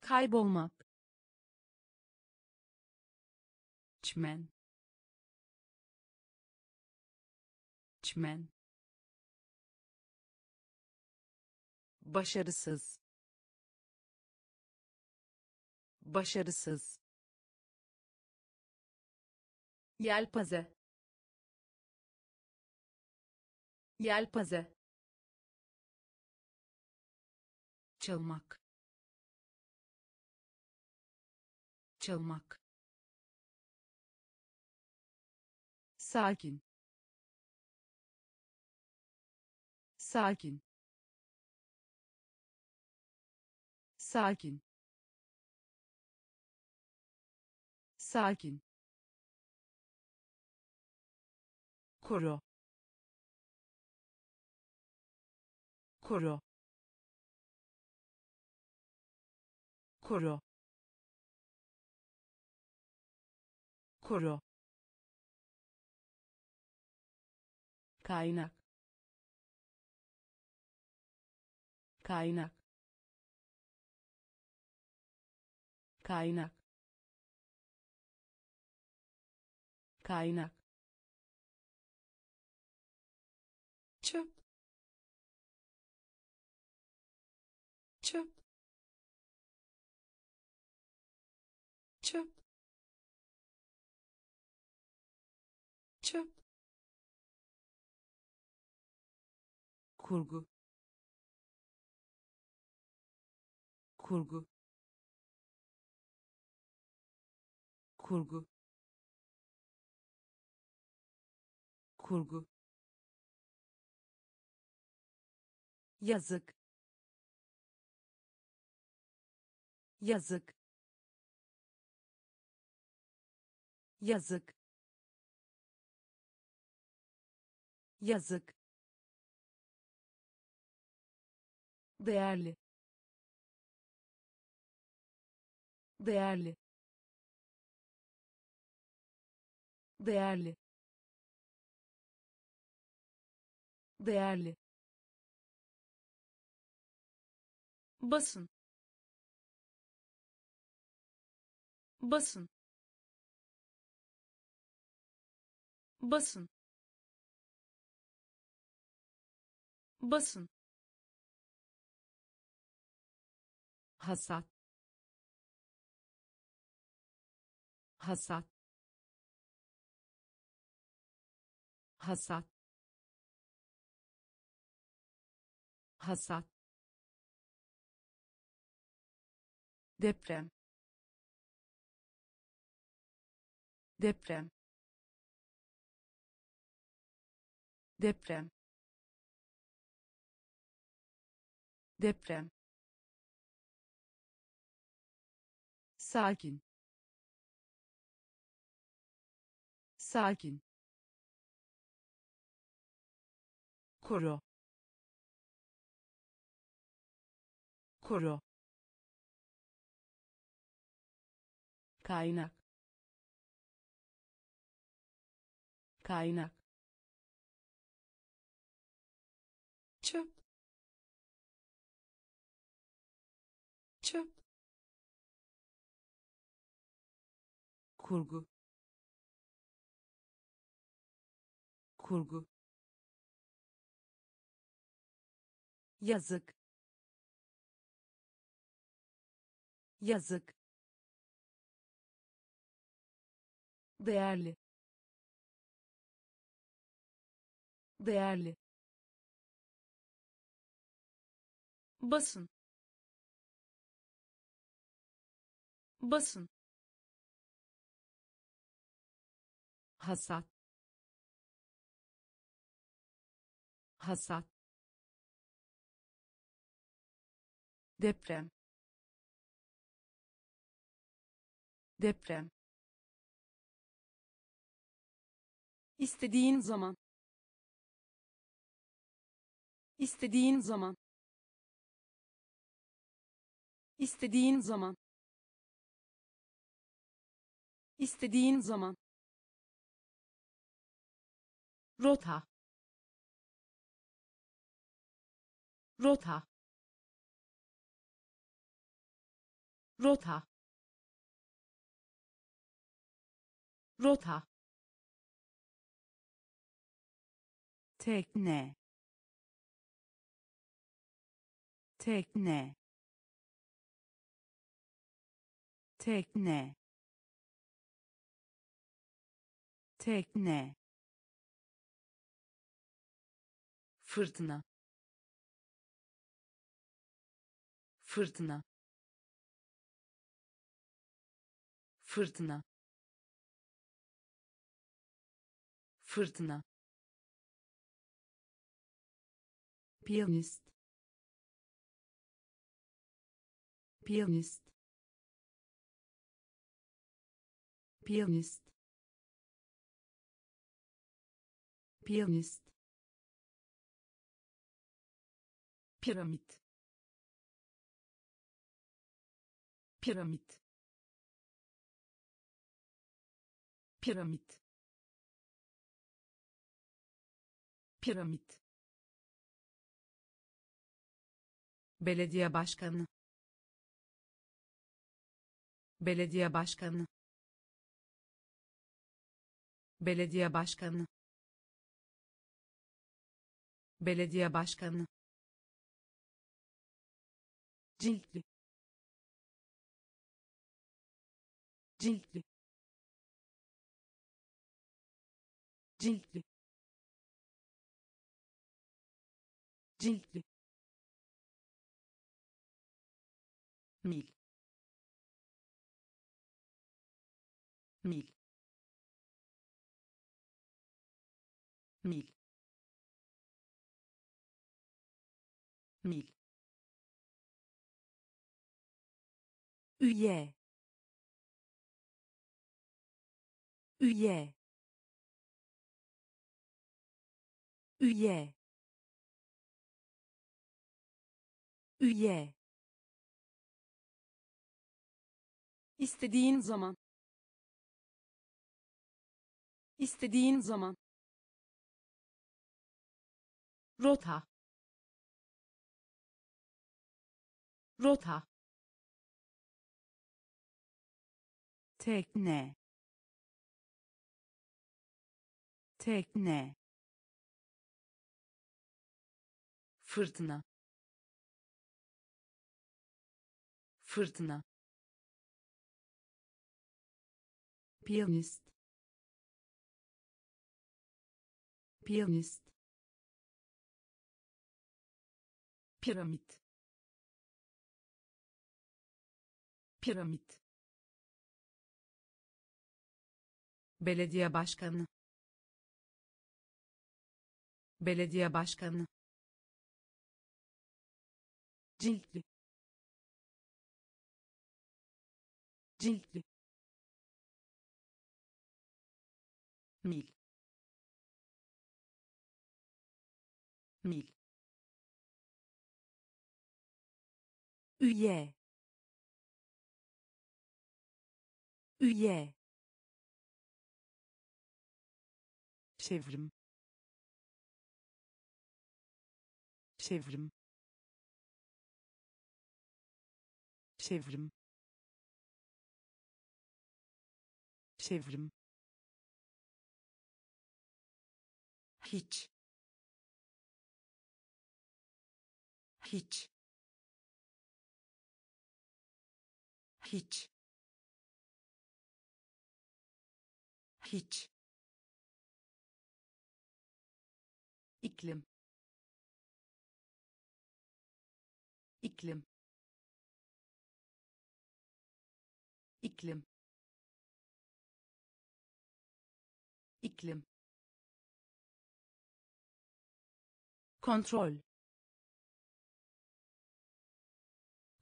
Kaybolmak. Çmen çmen başarısız. Başarısız yelpaze. Yelpaze. Çalmak. Çalmak. Sakin. Sakin. Sakin. Sakin koro koro koro koro kaynak. Kaynak. Kaynak. Kaynak çöp. Çöp. Çöp. Kurgu. Kurgu. Kurgu. Kurgu. Yazık yazık. Yazık. Yazık. Değerli. Değerli. Değerli. Değerli. Basın basın. Basın. Basın. Hasat. Hasat. Hasat. Hasat. Deprem deprem. Deprem. Deprem. Sakin. Sakin. Koro. Koro. Kaynak kaynak. Çöp. Çöp. Kurgu. Kurgu. Yazık. Yazık. Değerli değerli. Basın. Basın. Hasat. Hasat. Deprem. Deprem. İstediğin zaman istediğin zaman. İstediğin zaman. İstediğin zaman. Rota. Rota. Rota. Rota. Tekne tekne. Tekne. Tekne. Fırtına. Fırtına. Fırtına. Fırtına. Piyanist piyanist piyanist piyanist piramit. Piramit. Piramit. Piramit. Belediye başkanı belediye başkanı. Belediye başkanı. Belediye başkanı. Ciltli. Ciltli. Ciltli. Ciltli. Mil mil. Mil. Mil. Üye. Üye. Üye. Üye. İstediğin zaman istediğin zaman. Rota. Rota. Tekne. Tekne. Fırtına. Fırtına. Piyanist piyanist. Piramit. Piramit. Belediye başkanı. Belediye başkanı. Ciltli. Ciltli. Mil mil. Üye. Üye. Çevrim. Çevrim. Çevrim. Çevrim. Hiç hiç. Hiç. Hiç. İklim. İklim. İklim. İklim. Kontrol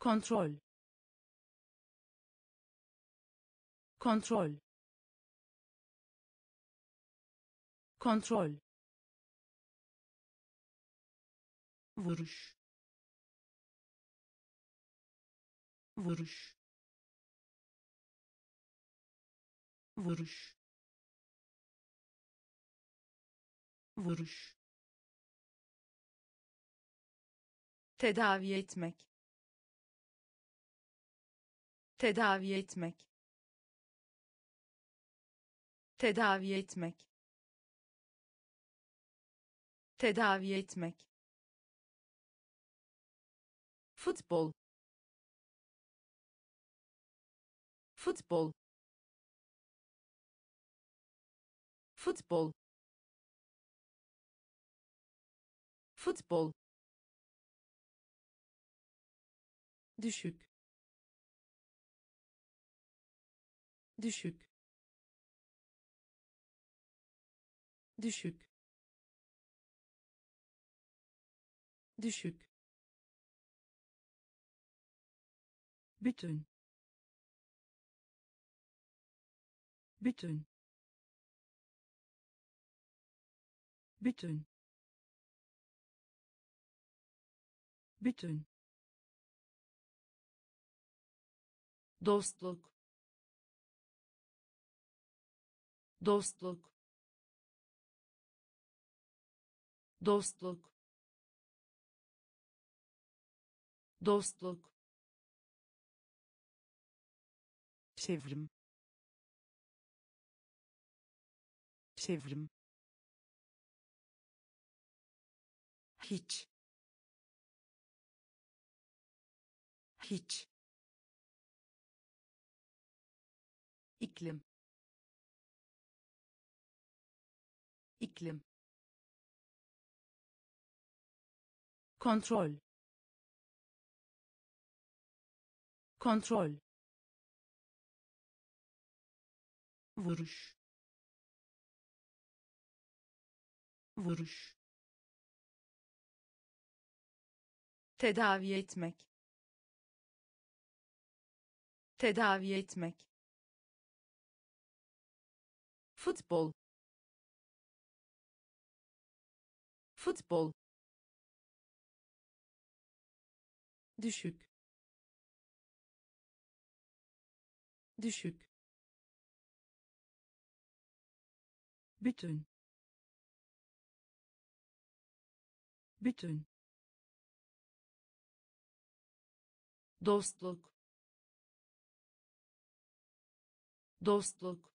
kontrol. Kontrol. Kontrol. Vuruş. Vuruş. Vuruş. Vuruş. Tedavi etmek tedavi etmek. Tedavi etmek. Tedavi etmek. Futbol. Futbol. Futbol. Futbol. Düşük düşük. Düşük. Düşük. Bütün. Bütün. Bütün. Bütün. Dostluk dostluk. Dostluk. Dostluk. Çevrim. Çevrim. Hiç. Hiç. İklim iklim. Kontrol. Kontrol. Vuruş. Vuruş. Tedavi etmek. Tedavi etmek. Futbol futbol. Düşük. Düşük. Bütün. Bütün. Dostluk. Dostluk.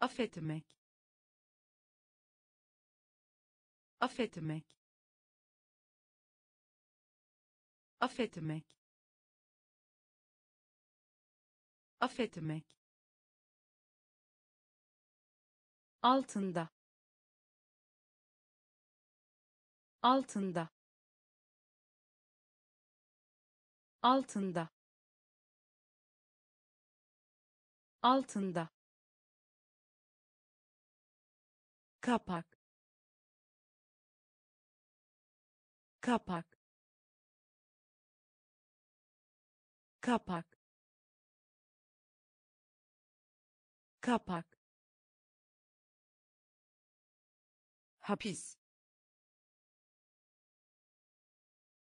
Affetmek affetmek. Affetmek. Affetmek. Altında. Altında. Altında. Altında. Kapak kapak. Kapak. Kapak. Hapis.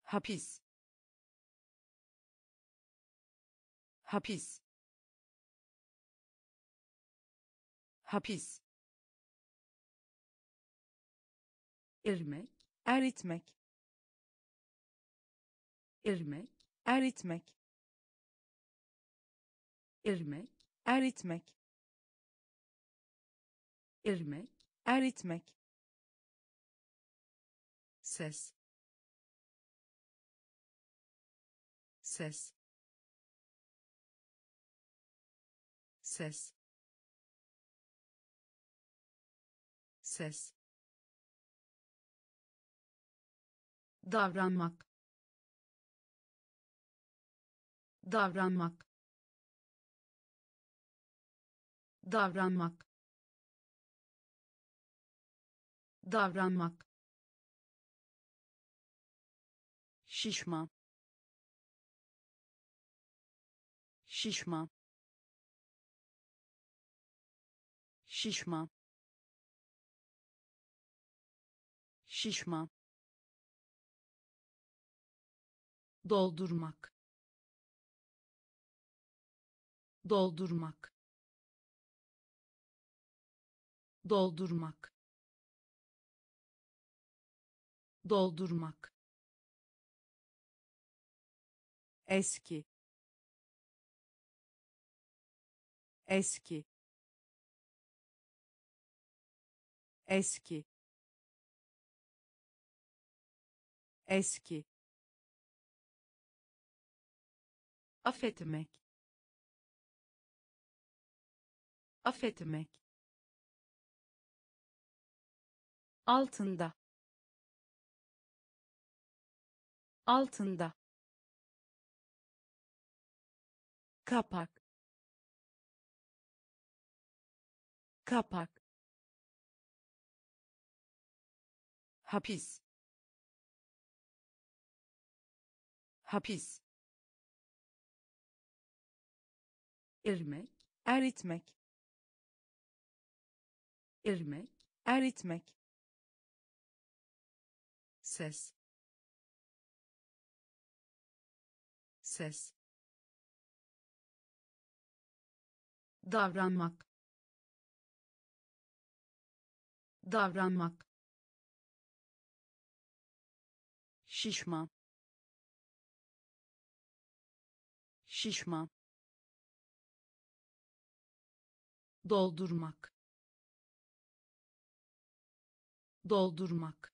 Hapis. Hapis. Hapis. İrmek eritmek irmek eritmek. İrmek eritmek. İrmek eritmek. Ses. Ses. Ses. Ses. Davranmak davranmak. Davranmak. Davranmak. Şişman şişman şişman şişman doldurmak doldurmak. Doldurmak. Doldurmak. Eski. Eski. Eski. Eski. Affetmek affetmek. Altında. Altında. Kapak. Kapak. Hapis. Hapis. İrmek eritmek irmek eritmek. Ses. Ses. Davranmak. Davranmak. Şişman şişman doldurmak doldurmak.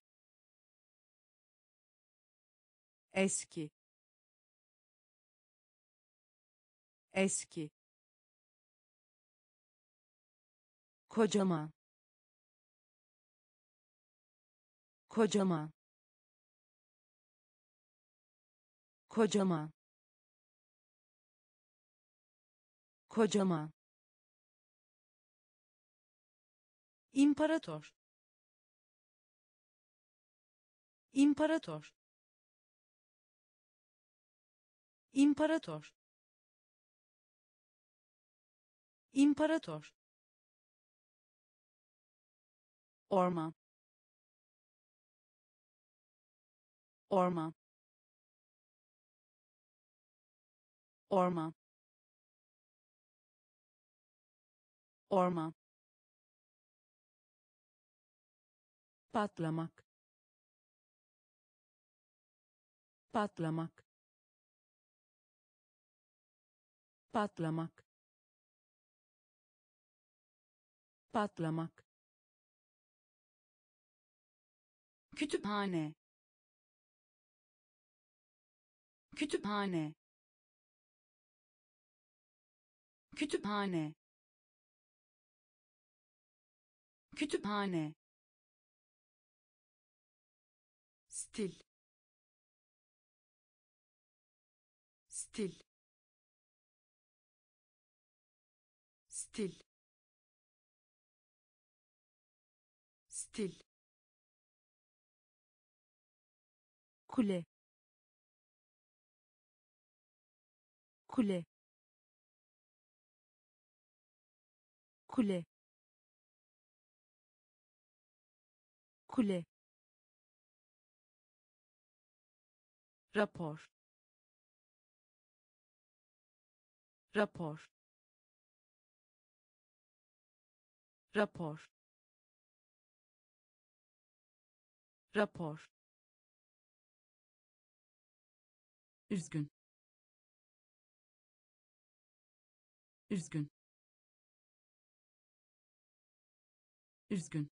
Eski. Eski. Kocaman. Kocaman. Kocaman. Kocaman. İmparator imparator. İmparator. İmparator. Orman orman orman orman patlamak patlamak. Patlamak. Patlamak. Kütüphane. Kütüphane. Kütüphane. Kütüphane. Stil stil. Stil. Stil. Kule. Kule. Kule. Kule. Rapor rapor. Rapor. Rapor. Üzgün. Üzgün. Üzgün.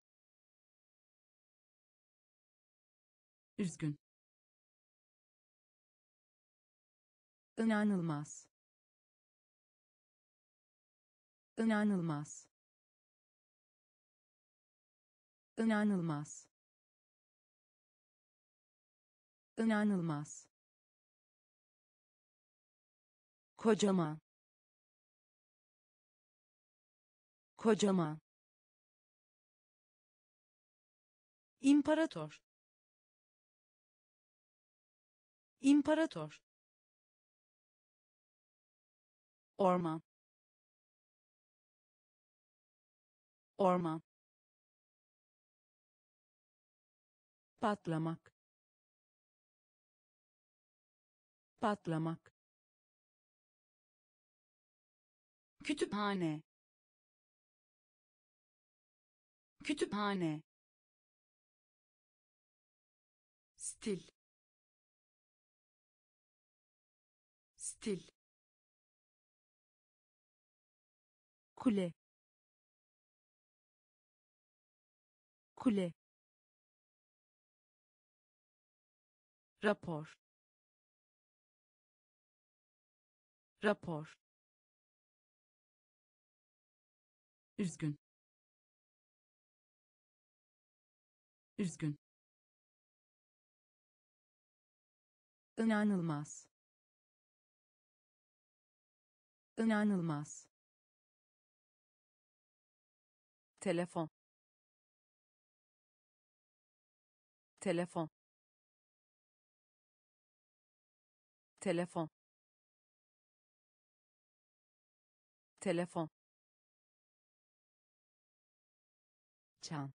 Üzgün. İnanılmaz inanılmaz inanılmaz inanılmaz kocaman kocaman imparator. İmparator. Orman orman. Patlamak. Patlamak. Kütüphane. Kütüphane. Stil. Stil. Kule kule. Rapor. Rapor. Üzgün. Üzgün. İnanılmaz. İnanılmaz. Telefon telefon. Telefon. Telefon. Çan.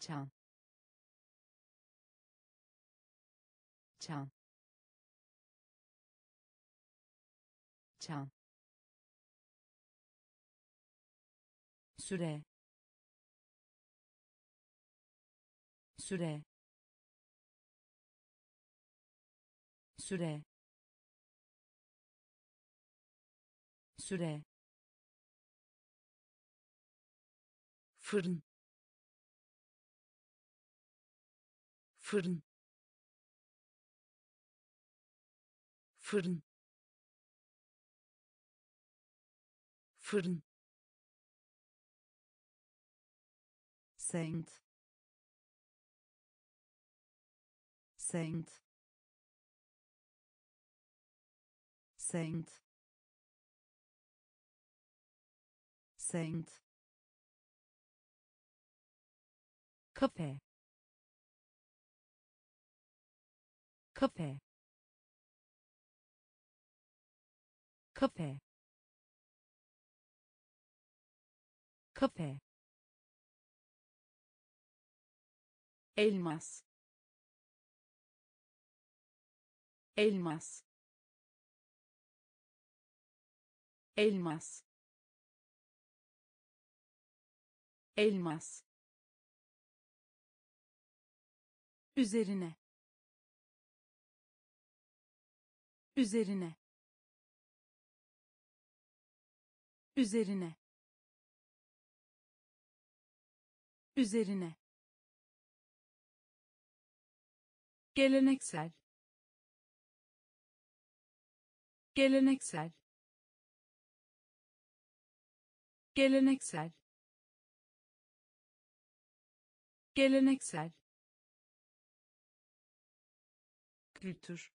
Çan. Çan. Çan. Süre süre. Süre. Süre. Fırın. Fırın. Fırın. Fırın. Saint saint saint saint kafe kafe kafe kafe elmas elmas. Elmas. Elmas. Üzerine. Üzerine. Üzerine. Üzerine. Geleneksel geleneksel. Geleneksel. Geleneksel. Kültür.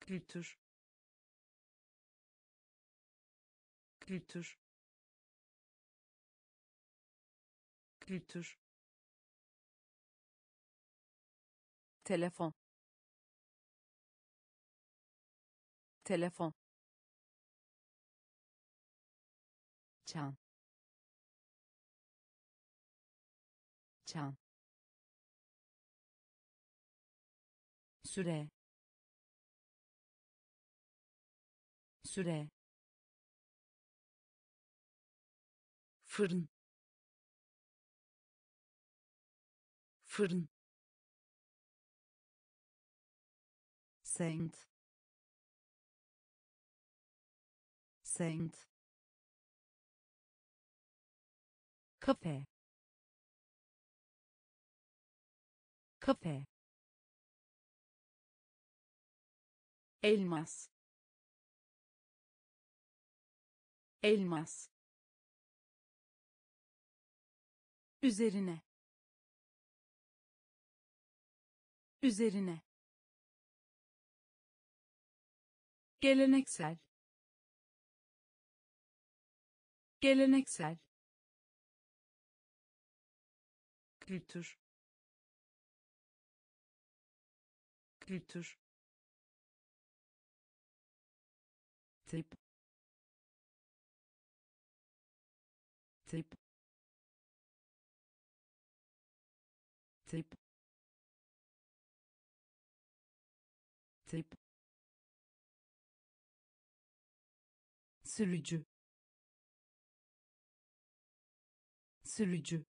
Kültür. Kültür. Kültür. Telefon telefon. Çan. Çan. Süre. Süre. Fırın. Fırın. Saint saint kafe kafe elmas. Elmas. Üzerine. Üzerine. Geleneksel geleneksel. Kültür. Kültür. Tip. Tip. Tip. Tip. Sürücü sürücü.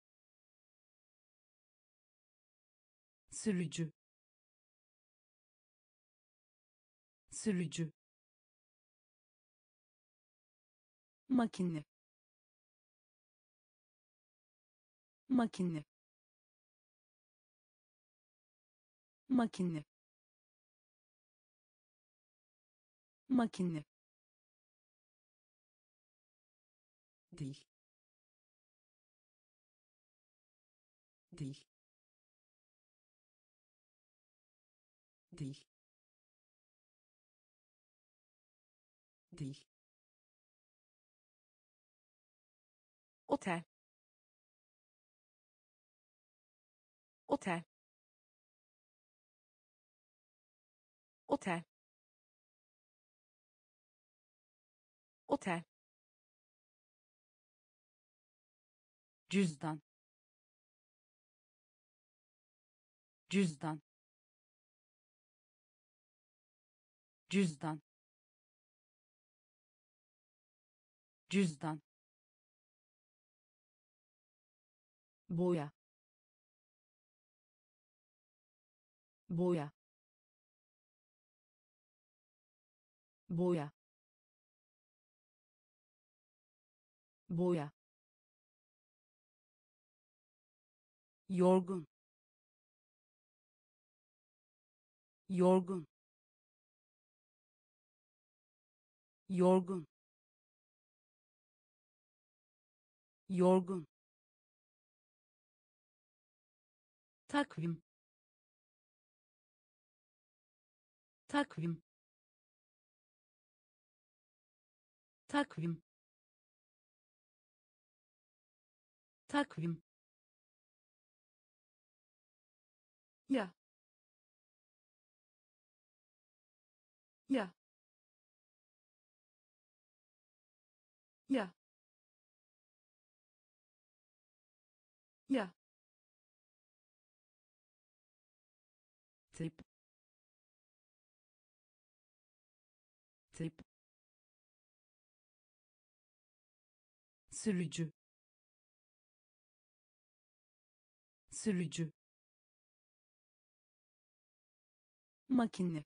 Sürücü. Sürücü. Makine. Makine. Makine. Makine. Değil değil. Değil. Değil. Otel. Otel. Otel. Otel. Cüzdan cüzdan. Cüzdan. Cüzdan. Boya. Boya. Boya. Boya. Yorgun yorgun. Yorgun. Yorgun. Takvim. Takvim. Takvim. Takvim. Ya ya. Ya. Ya. Tip tip sürücü. Sürücü. Makine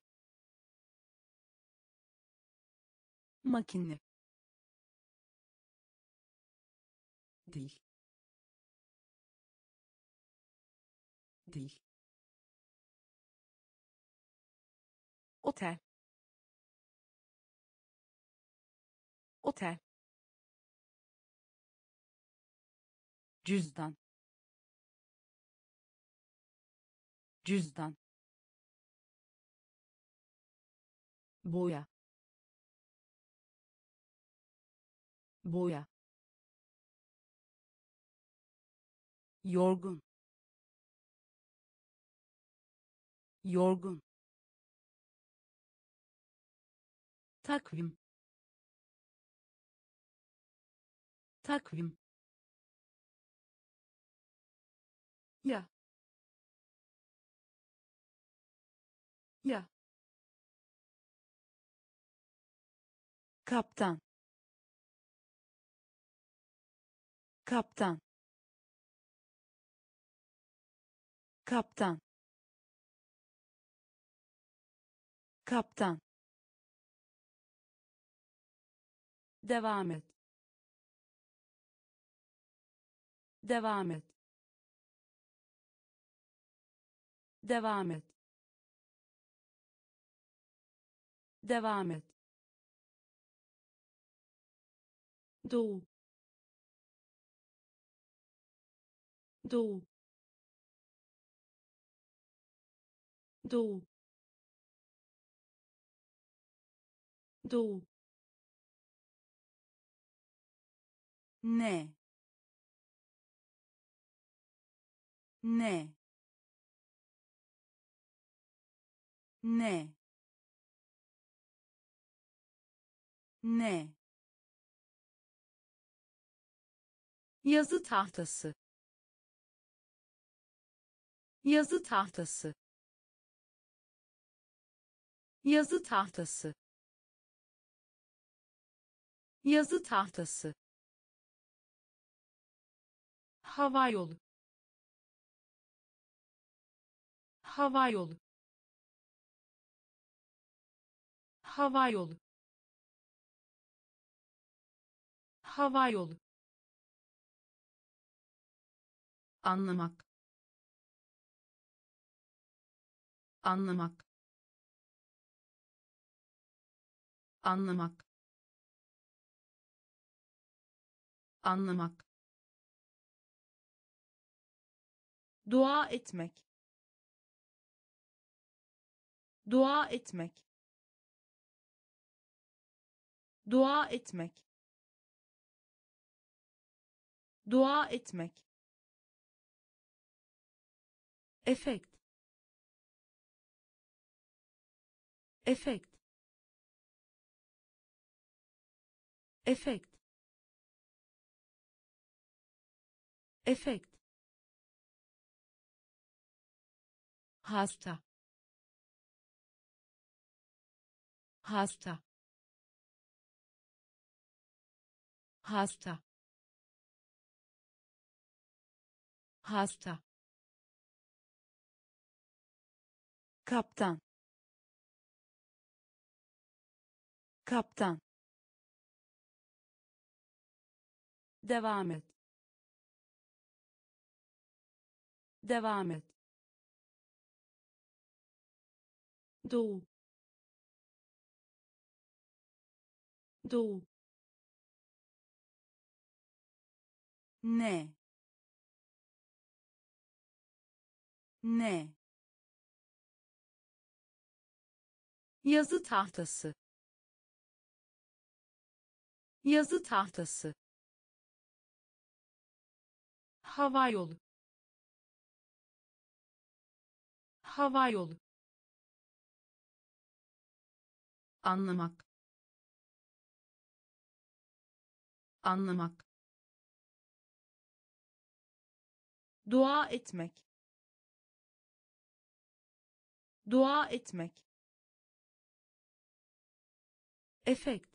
makine. Değil. Değil. Otel. Otel. Cüzdan. Cüzdan. Boya boya. Yorgun. Yorgun. Takvim. Takvim. Ya. Ya. Kaptan kaptan. Kaptan. Kaptan. Devam et. Devam et. Devam et. Devam et. Doğu doğu doğu doğu ne ne ne ne yazı tahtası yazı tahtası. Yazı tahtası. Yazı tahtası. Hava yolu hava yolu hava yolu hava yolu anlamak anlamak anlamak anlamak. Dua etmek dua etmek. Dua etmek dua etmek. Efekt efekt efekt efekt hasta. Hasta. Hasta. Hasta. Kaptan kaptan. Devam et. Devam et. Doğu. Doğu. Ne? Ne? Yazı tahtası yazı tahtası. Hava yolu hava yolu anlamak. Anlamak. Dua etmek. Dua etmek. Efekt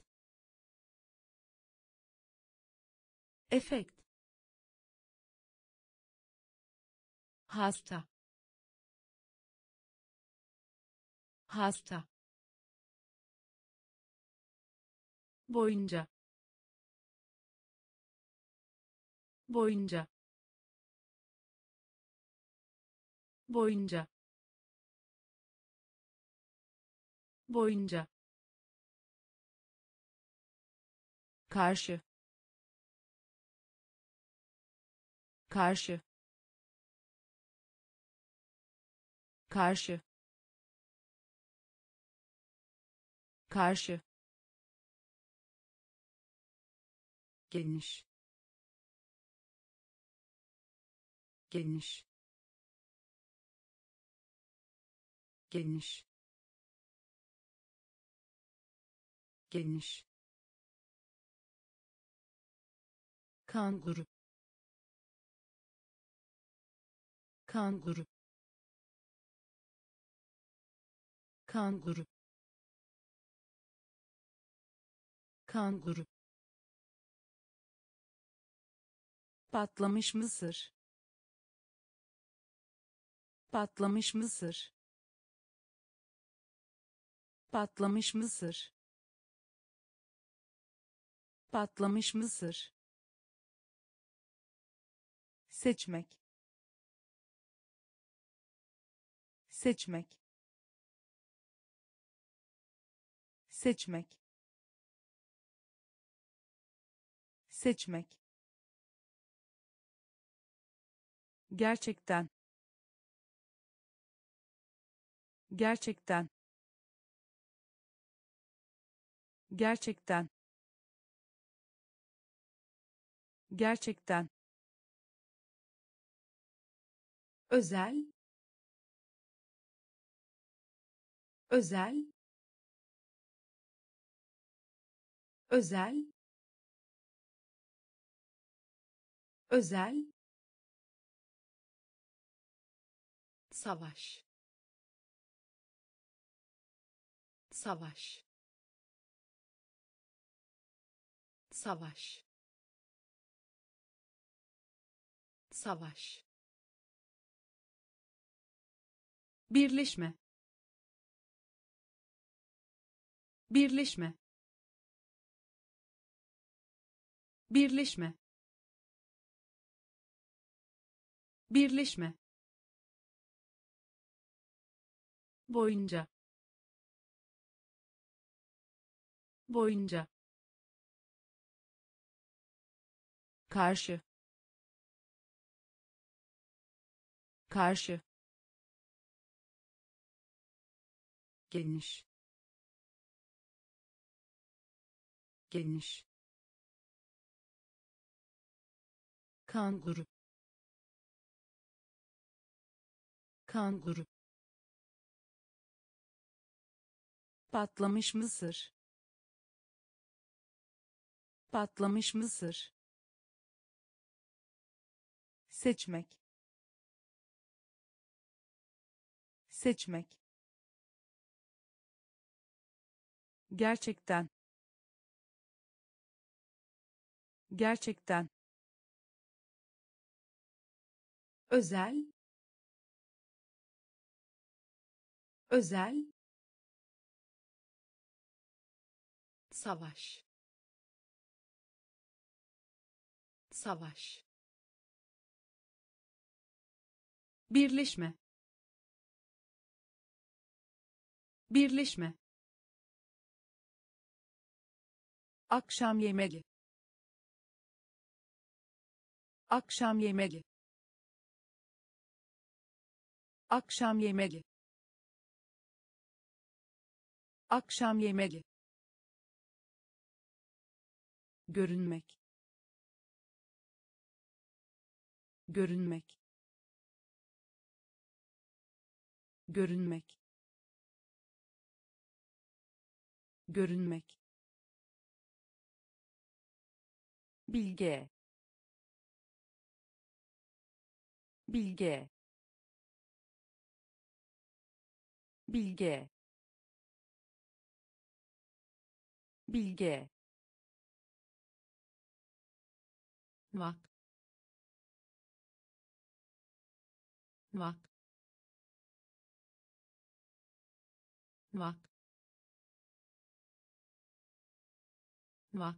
efekt. Hasta. Hasta. Boyunca. Boyunca. Boyunca. Boyunca. Karşı karşı. Karşı. Karşı. Geniş. Geniş. Geniş. Geniş. Kanguru kanguru kanguru kanguru patlamış mısır patlamış mısır patlamış mısır patlamış mısır. seçmek seçmek. Seçmek. Seçmek. Gerçekten. Gerçekten. Gerçekten. Gerçekten. Özel özel. Özel. Özel. Savaş. Savaş. Savaş. Savaş. Birleşme birleşme. Birleşme. Birleşme. Boyunca. Boyunca. Karşı. Karşı. Geniş geniş kanguru. Kanguru. Patlamış mısır. Patlamış mısır. Seçmek. Seçmek. Gerçekten gerçekten. Özel. Özel. Savaş. Savaş. Birleşme. Birleşme. Akşam yemeği akşam yemeği. Akşam yemeği. Akşam yemeği. Görünmek. Görünmek. Görünmek. Görünmek. Bilge bilge. Bilge. Bilge. Vak. Vak. Vak. Vak.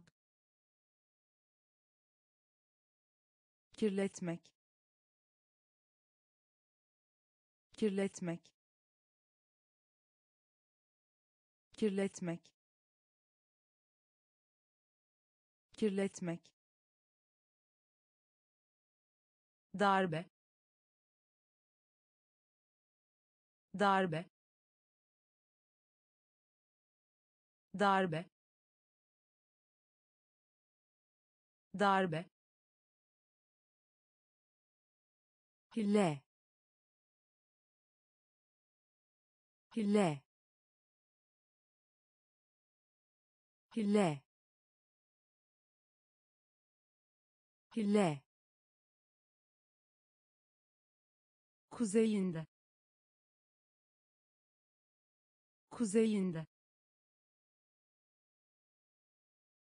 Kirletmek kirletmek. Kirletmek. Kirletmek. Darbe. Darbe. Darbe. Darbe. Hile hile hile hile kuzeyinde. Kuzeyinde.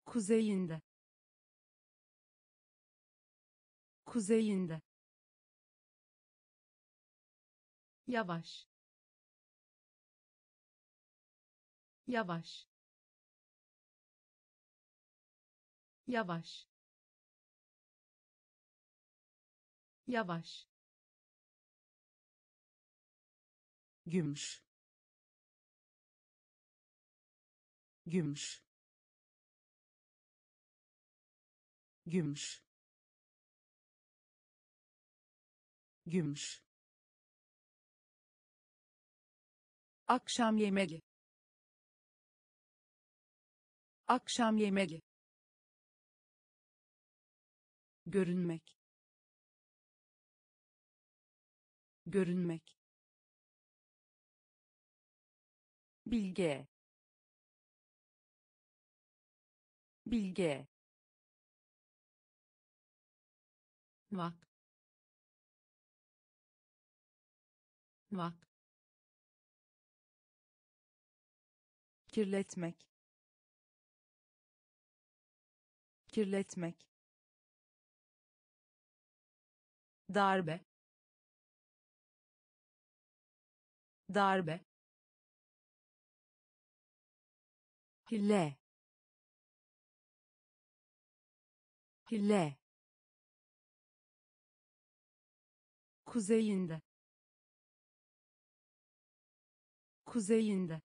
Kuzeyinde. Kuzeyinde. Yavaş yavaş. Yavaş. Yavaş. Gümüş. Gümüş. Gümüş. Gümüş. Akşam yemeği akşam yemeği. Görünmek. Görünmek. Bilge. Bilge. Vak. Vak. Kirletmek kirletmek. Darbe. Darbe. Hile. Hile. Kuzeyinde. Kuzeyinde.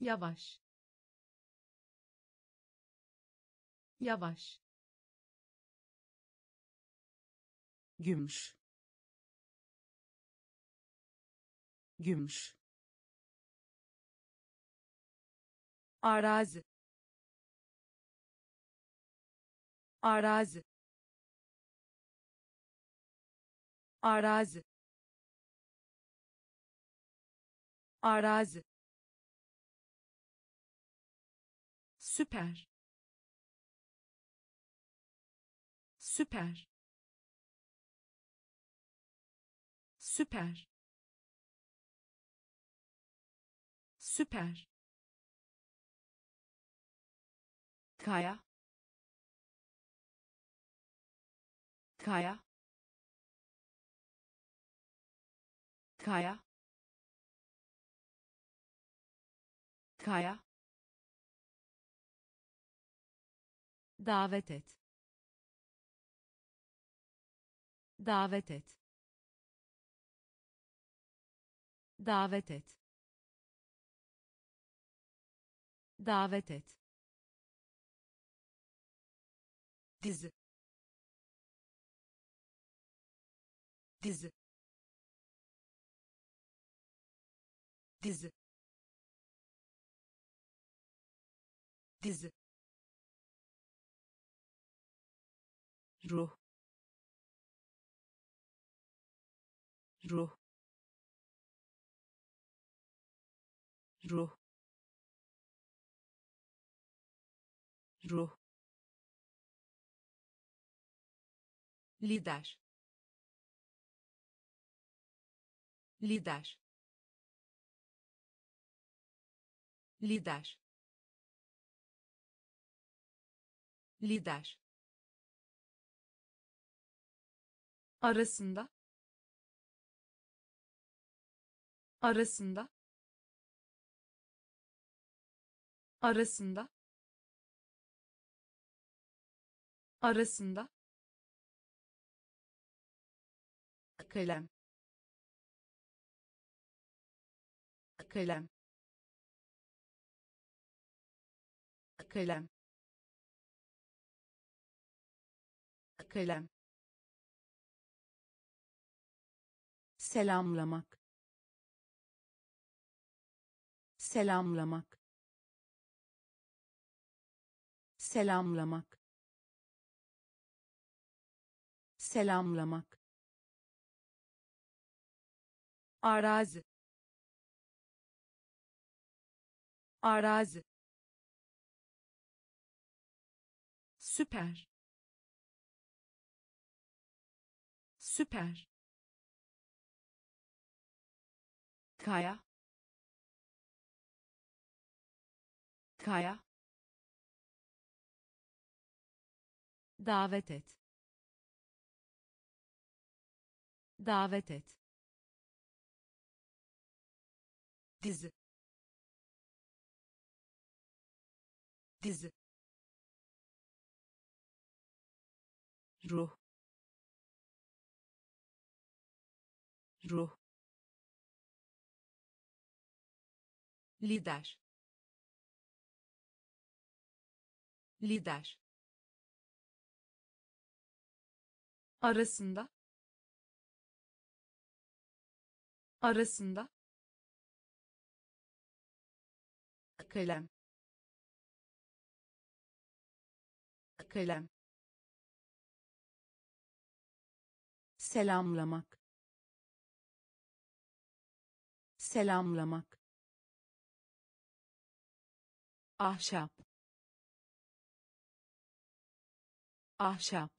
Yavaş yavaş. Gümüş. Gümüş. Arazi. Arazi. Arazi. Arazi. Süper süper. Süper. Süper. Kaya. Kaya. Kaya. Kaya. Davet et davet et. Davet et. Davet et. Dizi dizi dizi dizi ruh ruh. Ruh. Ruh. Lider. Lider. Lider. Lider. Arasında arasında arasında arasında kalem kalem kalem kalem. Selamlamak selamlamak. Selamlamak. Selamlamak. Arazi. Arazi. Süper. Süper. Kaya kaya. Davet et. Davet et. Dizi dizi ruh. Ruh. Lider lider arasında arasında kalem kalem. Selamlamak selamlamak. Ahşap ahşap.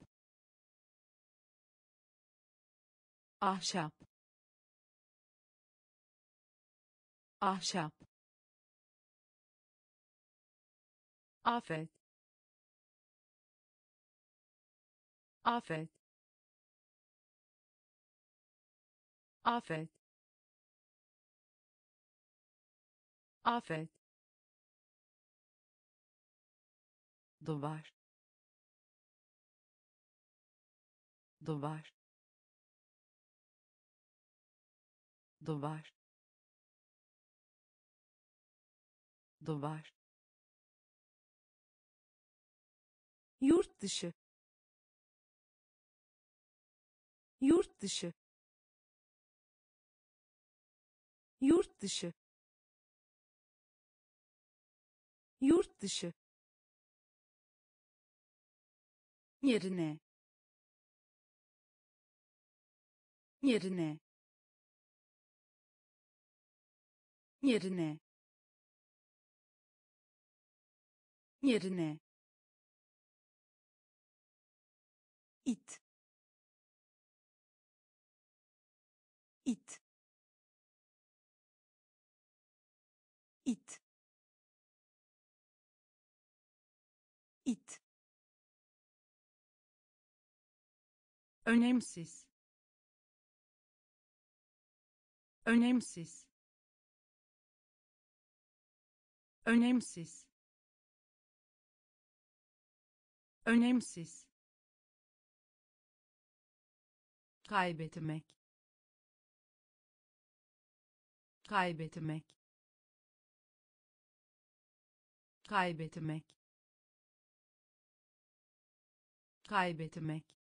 Ahşap. Ahşap. Afet. Afet. Afet. Afet. Duvar duvar. Duvar. Duvar. Yurt dışı. Yurt dışı. Yurt dışı. Yurt dışı. Yerine yerine. Yerine. Yerine. İt. İt. İt. İt. Önemsiz önemsiz. Önemsiz. Önemsiz. Kaybetmek. Kaybetmek. Kaybetmek. Kaybetmek.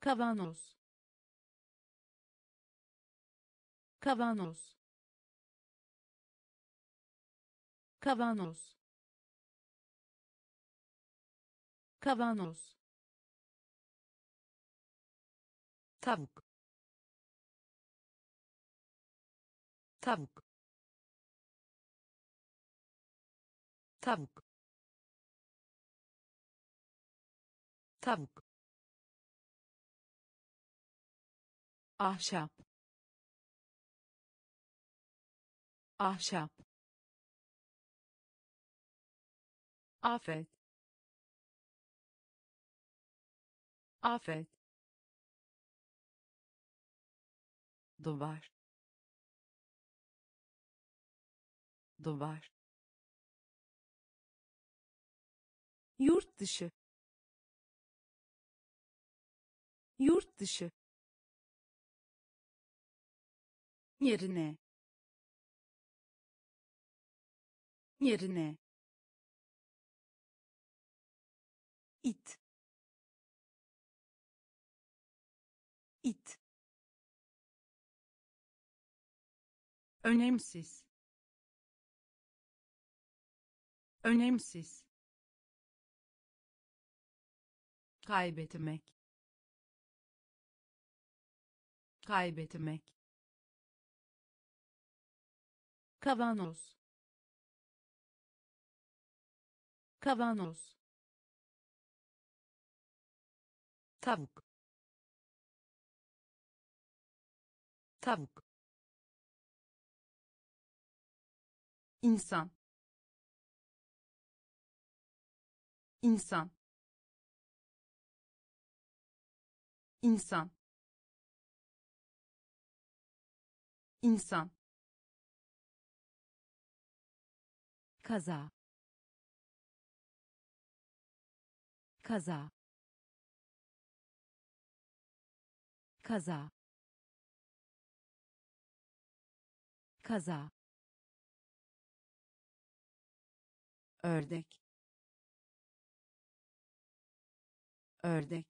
Kavanoz kavanoz. Kavanoz. Kavanoz. Tavuk. Tavuk. Tavuk. Tavuk. Ahşap ahşap. Afet. Afet. Duvar. Duvar. Yurt dışı. Yurt dışı. Yerine yerine. İt. İt. Önemsiz. Önemsiz. Kaybetmek. Kaybetmek. Kavanoz kavanoz. Tavuk. Tavuk. İnsan. İnsan. İnsan. İnsan. Kaza kaza. Kaza. Kaza. Ördek. Ördek.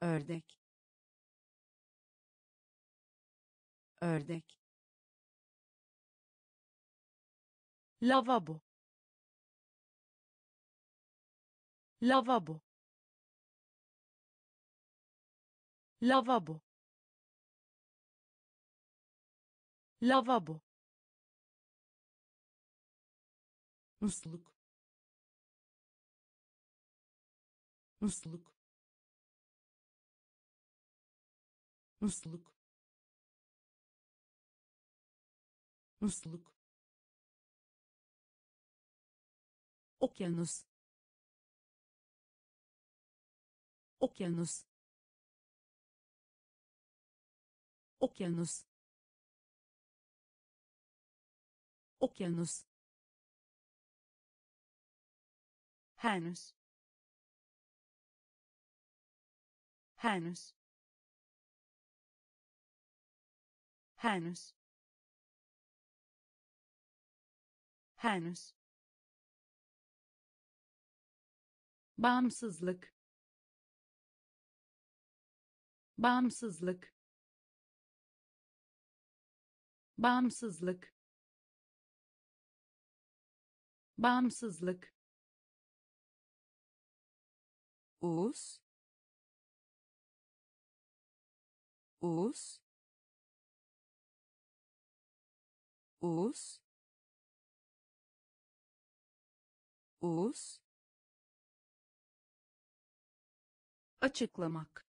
Ördek. Ördek. Lavabo lavabo. Lavabo. Lavabo. Musluk. Musluk. Musluk. Musluk. Okyanus okyanus. Okyanus. Okyanus. Henüz. Henüz. Henüz. Henüz. Bağımsızlık bağımsızlık. Bağımsızlık. Bağımsızlık. Us. Us. Us. Us. Açıklamak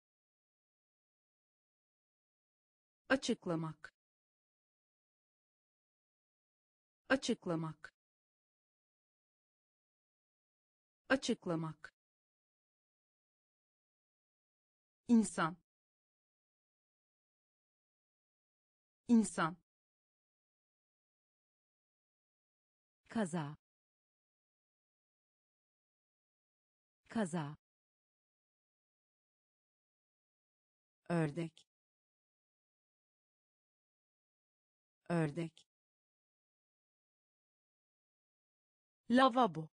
açıklamak. Açıklamak. Açıklamak. İnsan. İnsan. Kaza. Kaza. Ördek ördek. Lavabo.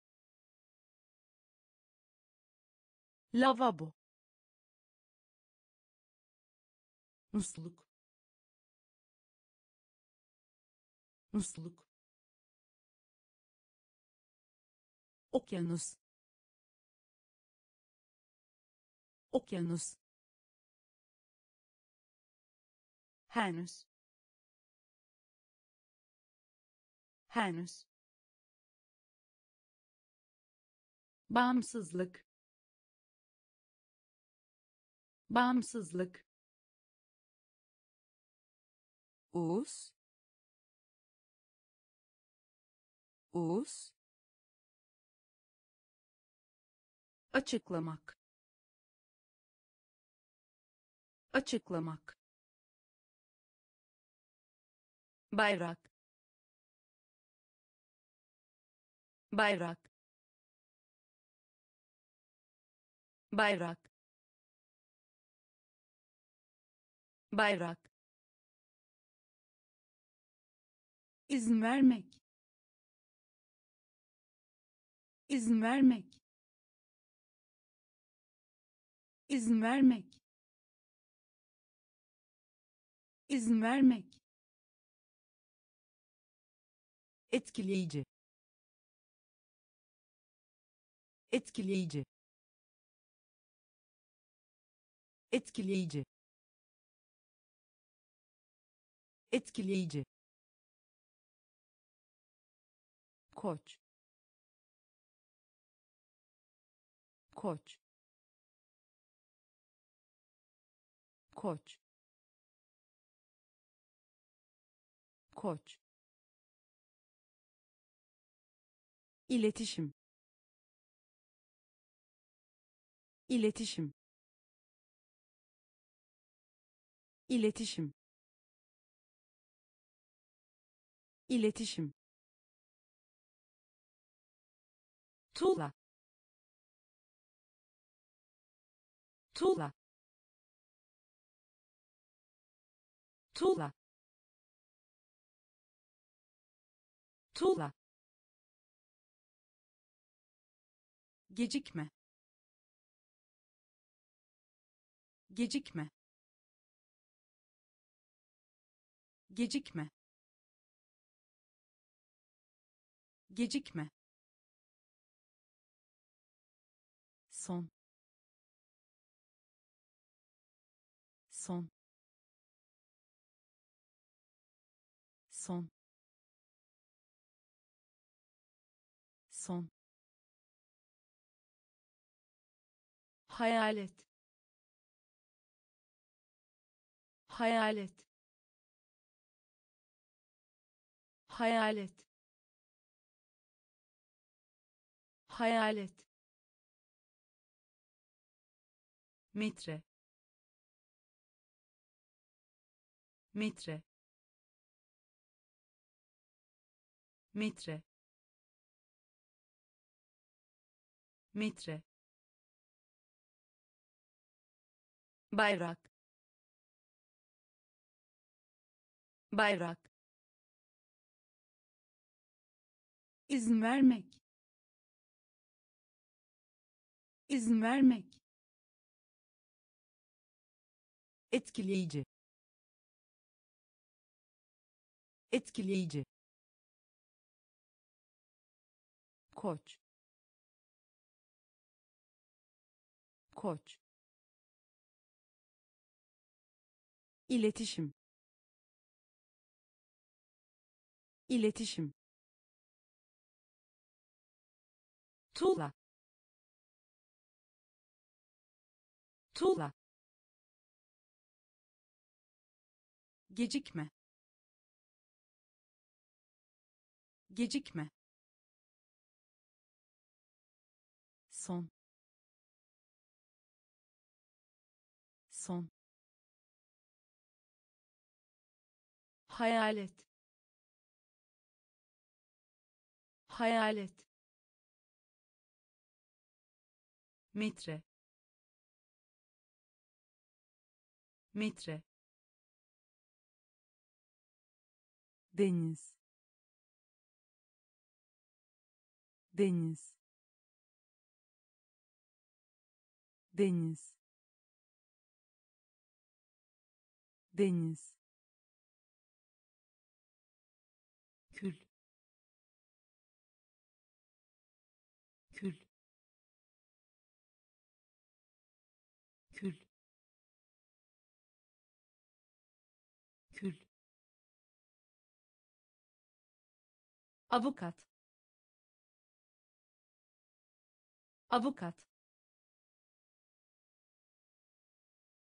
Lavabo. Musluk. Musluk. Okyanus. Okyanus. Henüz henüz. Bağımsızlık. Bağımsızlık. Us. Us. Açıklamak. Açıklamak. Bayrak bayrak. Bayrak. Bayrak. İzin vermek. İzin vermek. İzin vermek. İzin vermek. Etkileyici etkileyici. Etkileyici. Etkileyici. Koç. Koç. Koç. Koç. İletişim iletişim. İletişim. İletişim. Tuğla. Tuğla. Tuğla. Tuğla. Gecikme gecikme. Gecikme. Gecikme. Son. Son. Son. Son. Hayalet hayalet hayalet hayalet metre metre metre metre bayrak bayrak. İzin vermek. İzin vermek. Etkileyici. Etkileyici. Koç. Koç. İletişim iletişim. Tuğla. Tuğla. Gecikme. Gecikme. Son. Son. Hayalet hayalet metre metre deniz. Deniz. Deniz. Deniz avukat. Avukat.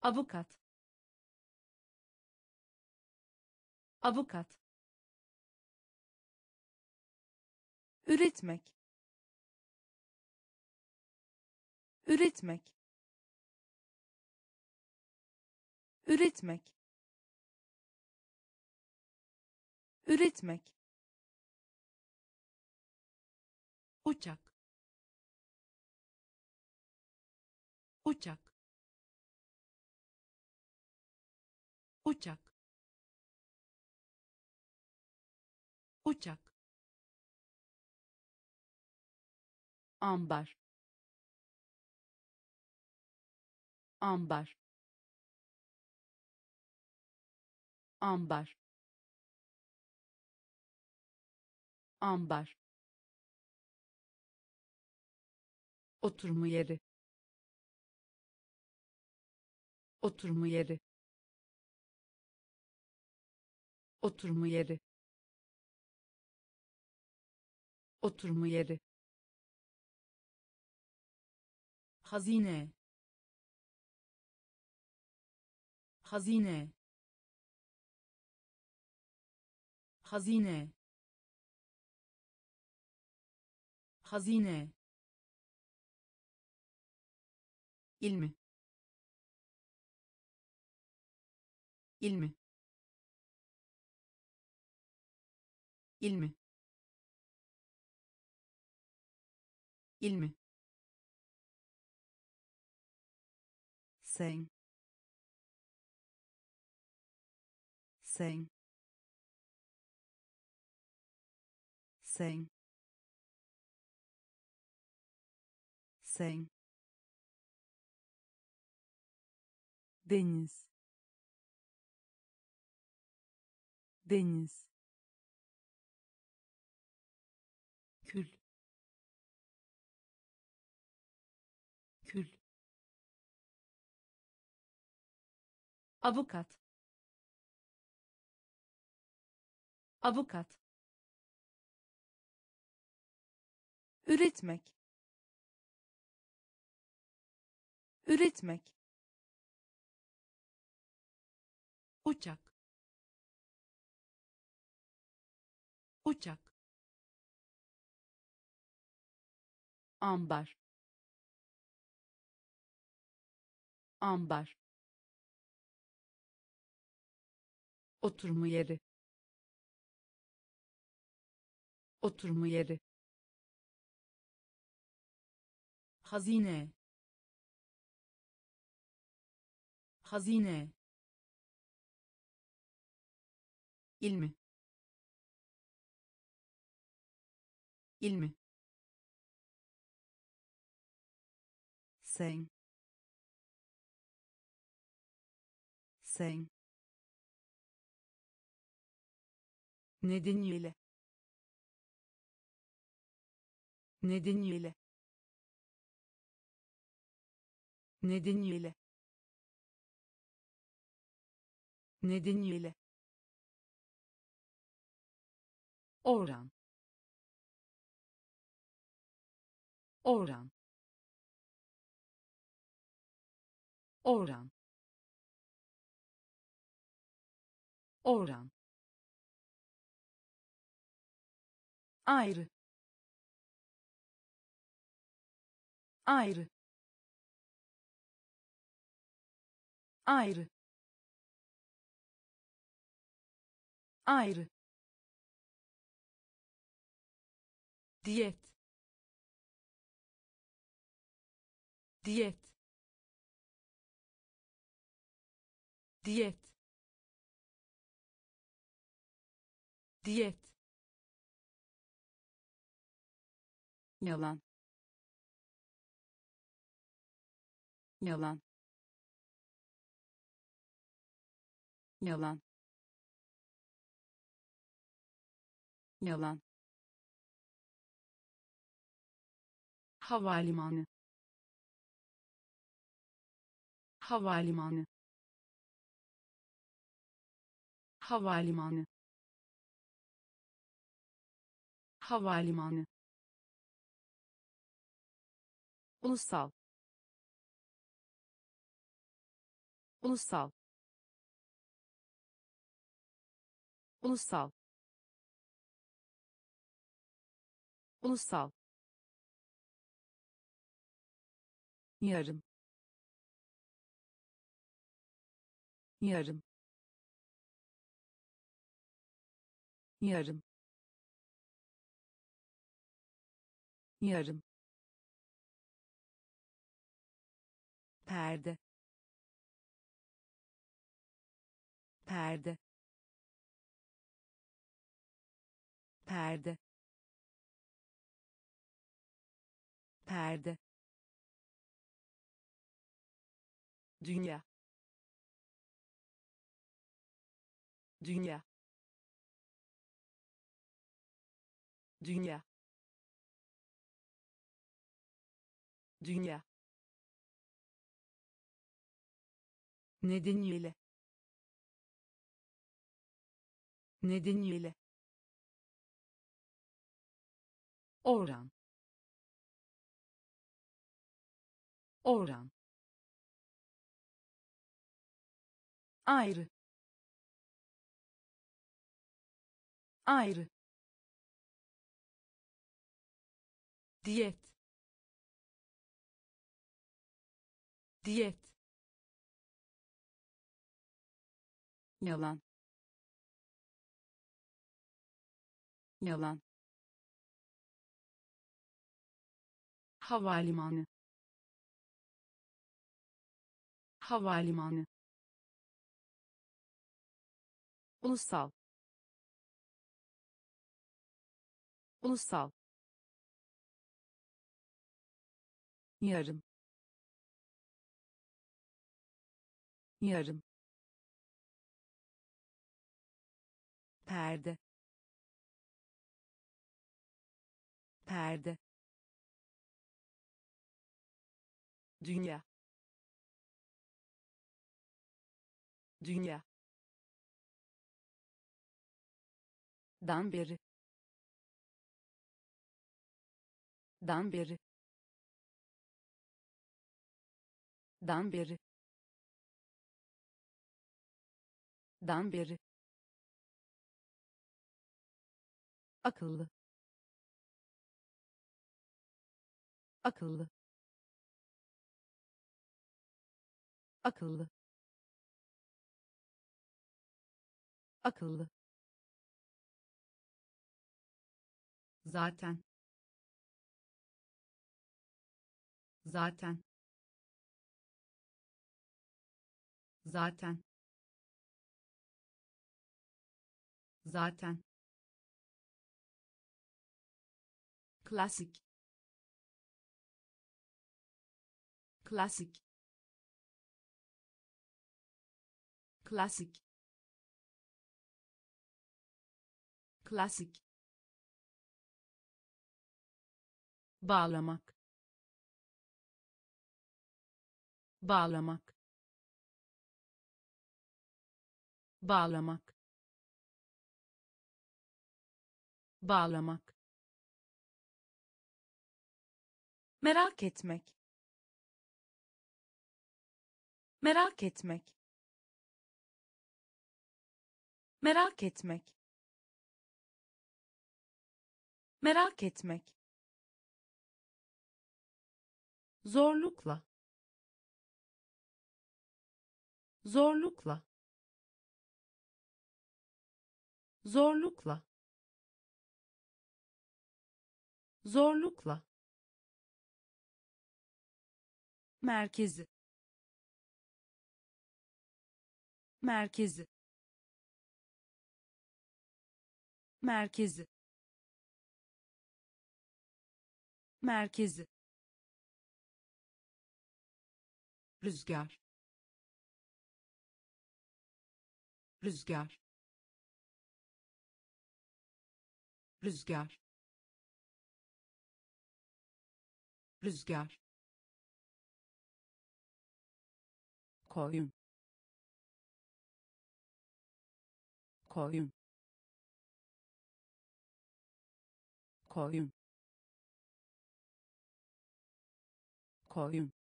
Avukat. Avukat. Üretmek. Üretmek. Üretmek. Üretmek uçak uçak uçak uçak ambar. Ambar. Ambar. Ambar oturma yeri. Oturma yeri. Oturma yeri. Oturma yeri. Hazine. Hazine. Hazine. Hazine ilmi ilmi ilmi ilmi sen. Sen. Sen. Sen deniz. Deniz. Kül. Kül. Avukat. Avukat. Üretmek. Üretmek uçak uçak ambar. Ambar. Oturma yeri. Oturma yeri. Hazine. Hazine ilmi ilmi sem sem nedeniyle. Nedeniyle. Nedeniyle. Nedeniyle oran. Oran. Oran. Oran. Ayrı. Ayrı. Ayrı. Ayrı diyet. Diyet. Diyet. Diyet. Yalan. Yalan. Yalan. Yalan havalimanı havalimanı havalimanı havalimanı. Ulusal. Ulusal. Ulusal. Ulusal yarım. Yarım. Yarım. Yarım. Perde. Perde. Perde. Perde dünya. Dünya. Dünya. Dünya. Nedeniyle. Nedeniyle. Oran. Oran ayrı. Ayrı. Diyet. Diyet. Yalan. Yalan. Havalimanı. Havalimanı ulusal. Ulusal. Yarım. Yarım. Perde. Perde. Dünya. Dünya dan beri. Dan beri. Dan beri. Dan beri. Akıllı. Akıllı. Akıllı. Akıllı zaten. Zaten. Zaten. Zaten. Klasik. Klasik. Klasik. Klasik bağlamak. Bağlamak. Bağlamak. Bağlamak. Merak etmek. Merak etmek. Merak etmek. Merak etmek zorlukla. Zorlukla. Zorlukla. Zorlukla. Merkezi. Merkezi. Merkezi. Merkezi rüzgar. Rüzgar. Rüzgar. Rüzgar. Koyun. Koyun. Koyun. Koyun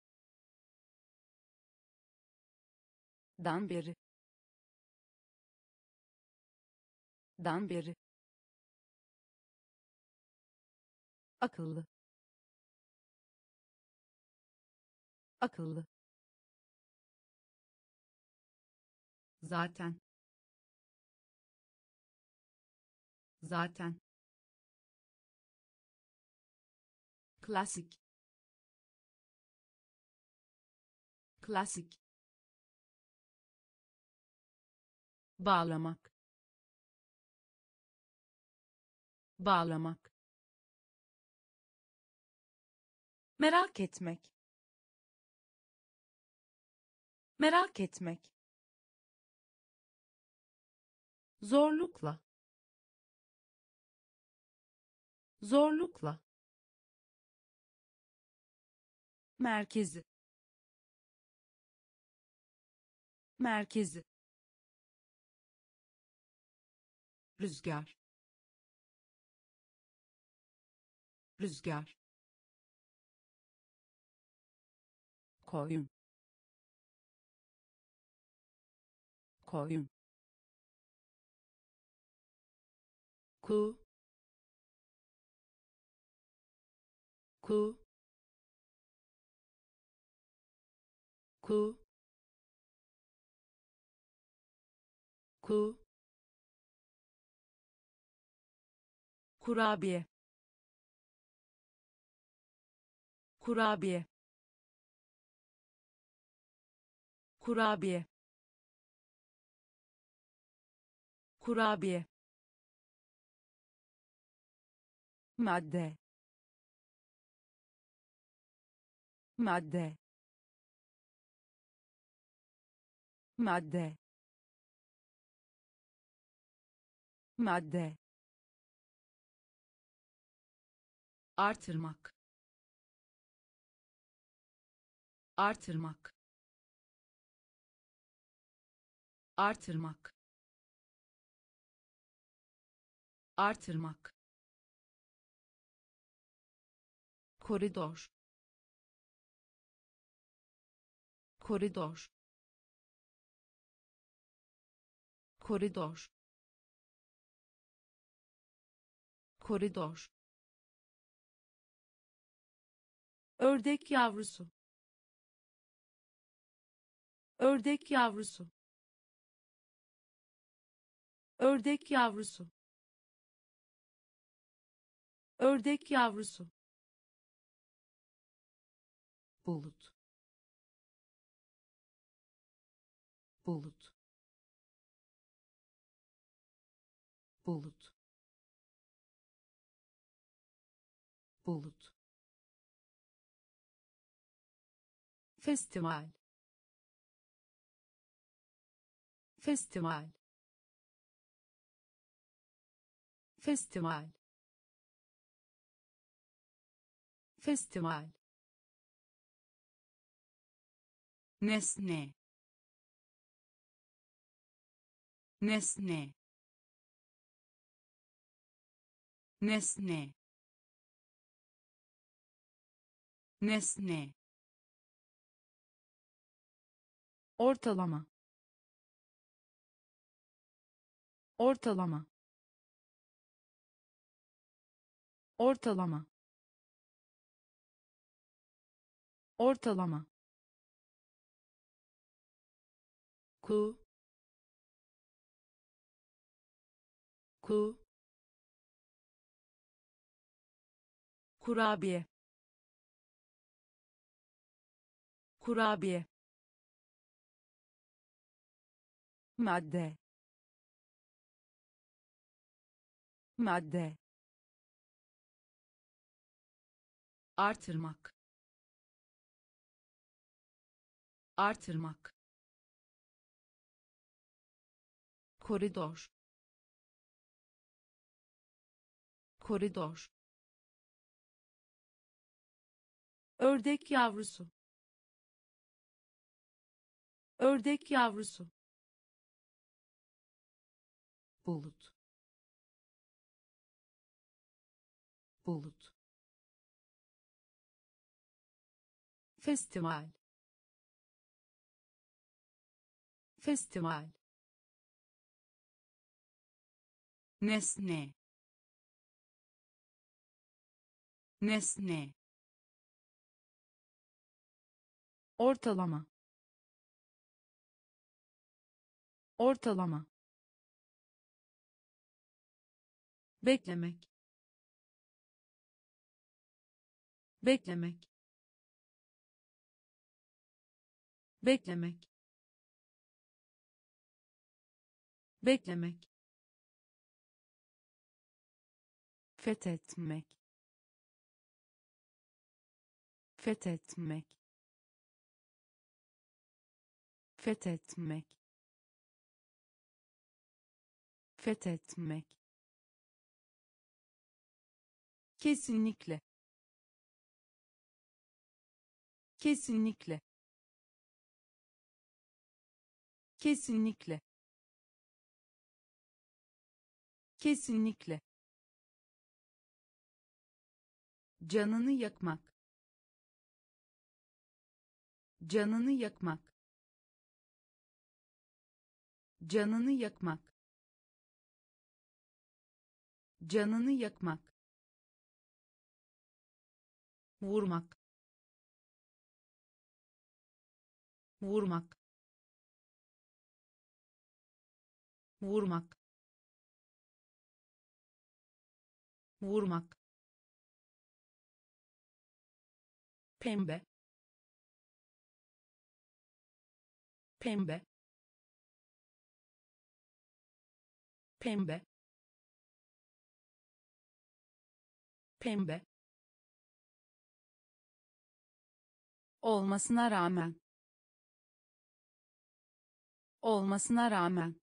dan beri. Dan beri. Akıllı. Akıllı. Zaten. Zaten. Klasik. Klasik bağlamak. Bağlamak. Merak etmek. Merak etmek. Zorlukla. Zorlukla. Merkezi. Merkezi rüzgar. Rüzgar. Koyun. Koyun. Ku. Ku. Ku. Ku kurabiye. Kurabiye. Kurabiye. Kurabiye. Madde. Madde. Madde. Madde artırmak. Artırmak. Artırmak. Artırmak. Koridor. Koridor. Koridor. Koridor ördek yavrusu. Ördek yavrusu. Ördek yavrusu. Ördek yavrusu. Bulut. Bulut. Bulut. Bulut festival festival festival festival nesne nesne nesne nesne ortalama. Ortalama. Ortalama. Ortalama. Ku. Ku. Kurabiye. Kurabiye madde. Madde. Artırmak. Artırmak. Koridor. Koridor. Ördek yavrusu. Ördek yavrusu bulut. Bulut. Festival. Festival. Nesne. Nesne. Ortalama. Ortalama beklemek. Beklemek. Beklemek. Beklemek. Fethetmek. Fethetmek. Fethetmek. Fethetmek kesinlikle. Kesinlikle. Kesinlikle. Kesinlikle. Canını yakmak. Canını yakmak. Canını yakmak. Canını yakmak vurmak. Vurmak. Vurmak. Vurmak. Pembe. Pembe. Pembe. Pembe olmasına rağmen. Olmasına rağmen.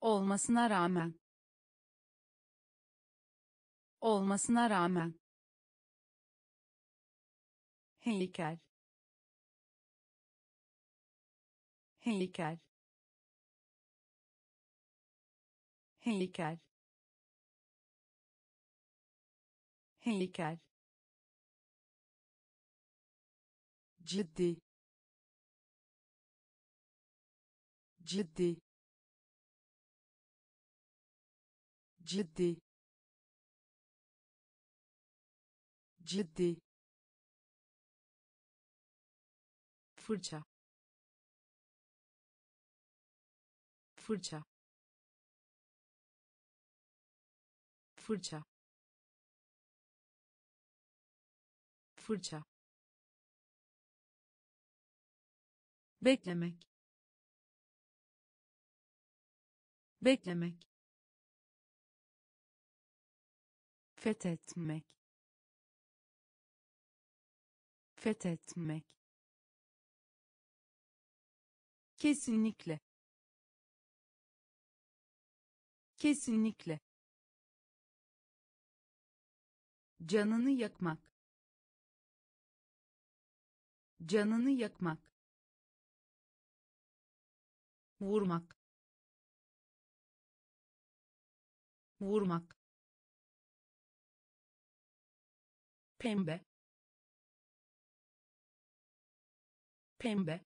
Olmasına rağmen. Olmasına rağmen. Heykel. Heykel. Heykel. Heykel ciddi ciddi ciddi ciddi. Fırça fırça. Fırça fırça beklemek. Beklemek. Fethetmek. Fethetmek. Kesinlikle. Kesinlikle. Canını yakmak. Canını yakmak vurmak. Vurmak. Pembe. Pembe.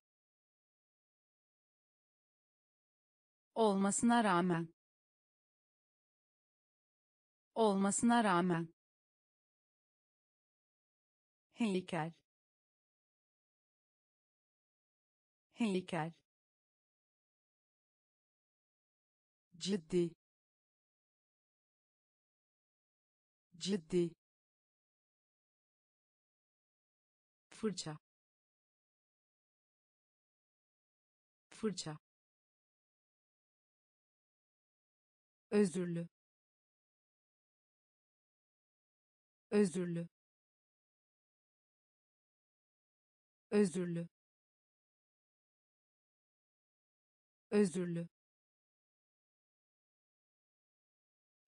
Olmasına rağmen. Olmasına rağmen. Heykel. Heykel ciddi ciddi fırça fırça özürlü özürlü özürlü özürlü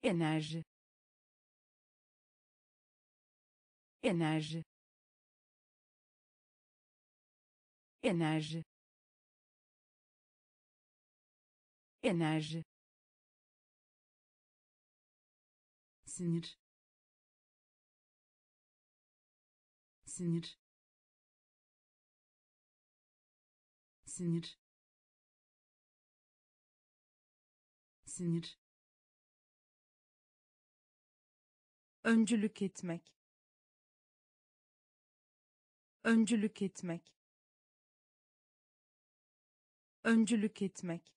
enerji enerji enerji enerji sinir sinir sinir sinir öncülük etmek. Öncülük etmek. Öncülük etmek.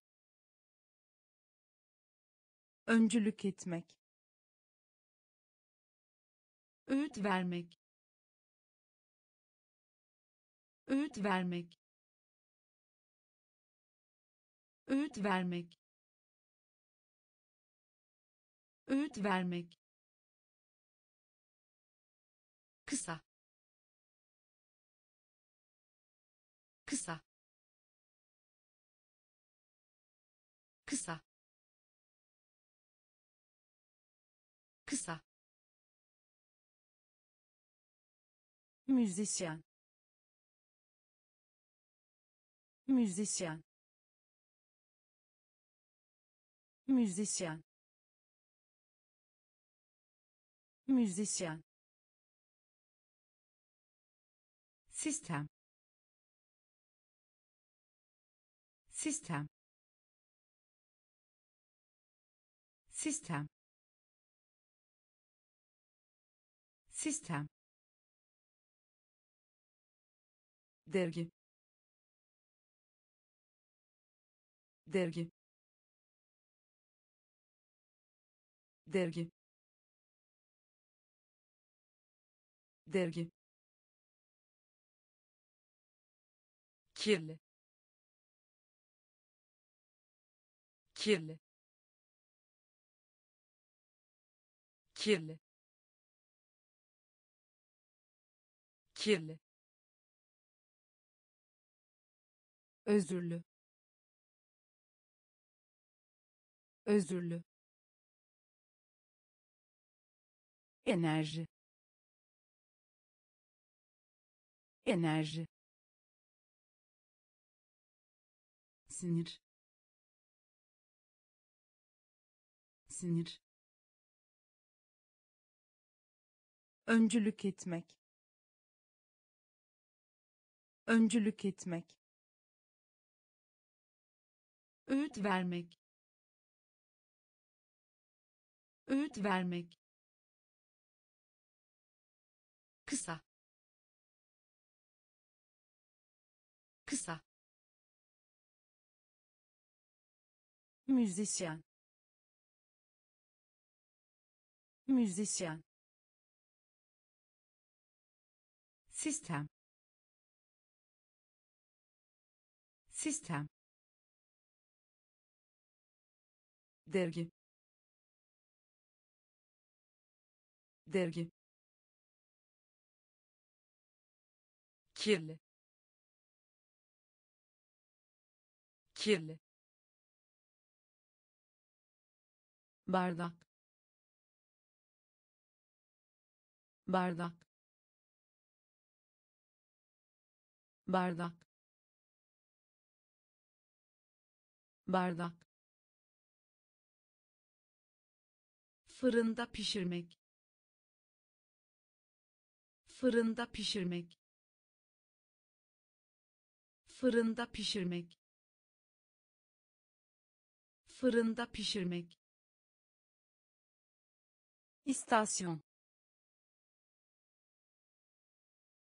Öncülük etmek. Öğüt vermek. Öğüt vermek. Öğüt vermek. Öğüt vermek kısa. Kısa. Kısa. Kısa. Müzisyen. Müzisyen. Müzisyen. Müzisyen sistem. Sistem. Sistem. Sistem. Dergi. Dergi. Dergi. Dergi kirli kirli kirli kirli özürlü özürlü enerji enerji sinir. Sinir. Öncülük etmek. Öncülük etmek. Öğüt vermek. Öğüt vermek. Kısa. Kısa müzisyen. Müzisyen. Sistem. Sistem. Dergi. Dergi. Kirli. Kirli bardak. Bardak. Bardak. Bardak. Fırında pişirmek. Fırında pişirmek. Fırında pişirmek. Fırında pişirmek istasyon.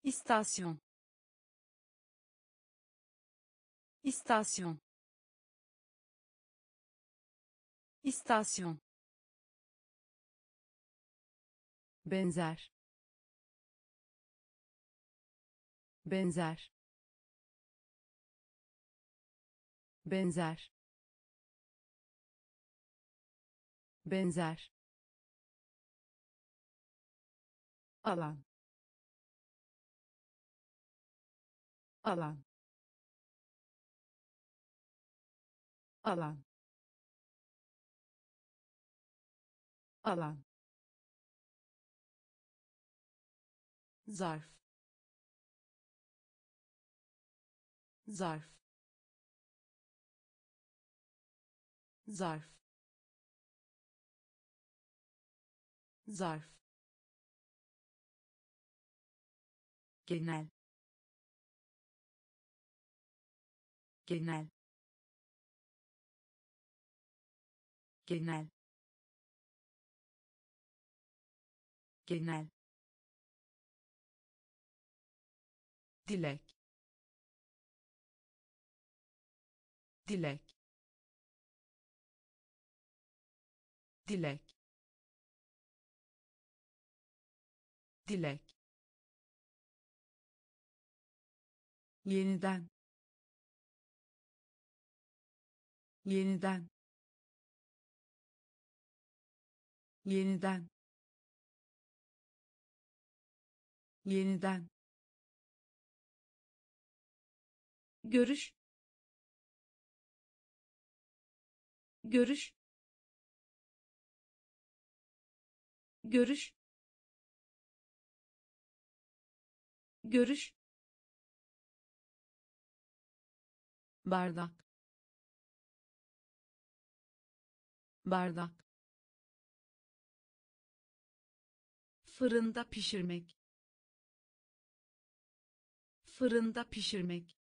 İstasyon. İstasyon. İstasyon. Benzer. Benzer. Benzer. Benzer alan. Alan. Alan. Alan. Zarf. Zarf. Zarf. Zarf genel. Genel. Genel. Genel. Dilek. Dilek. Dilek. Dilek yeniden. Yeniden. Yeniden. Yeniden. Görüş. Görüş. Görüş. Görüş bardak. Bardak. Fırında pişirmek. Fırında pişirmek.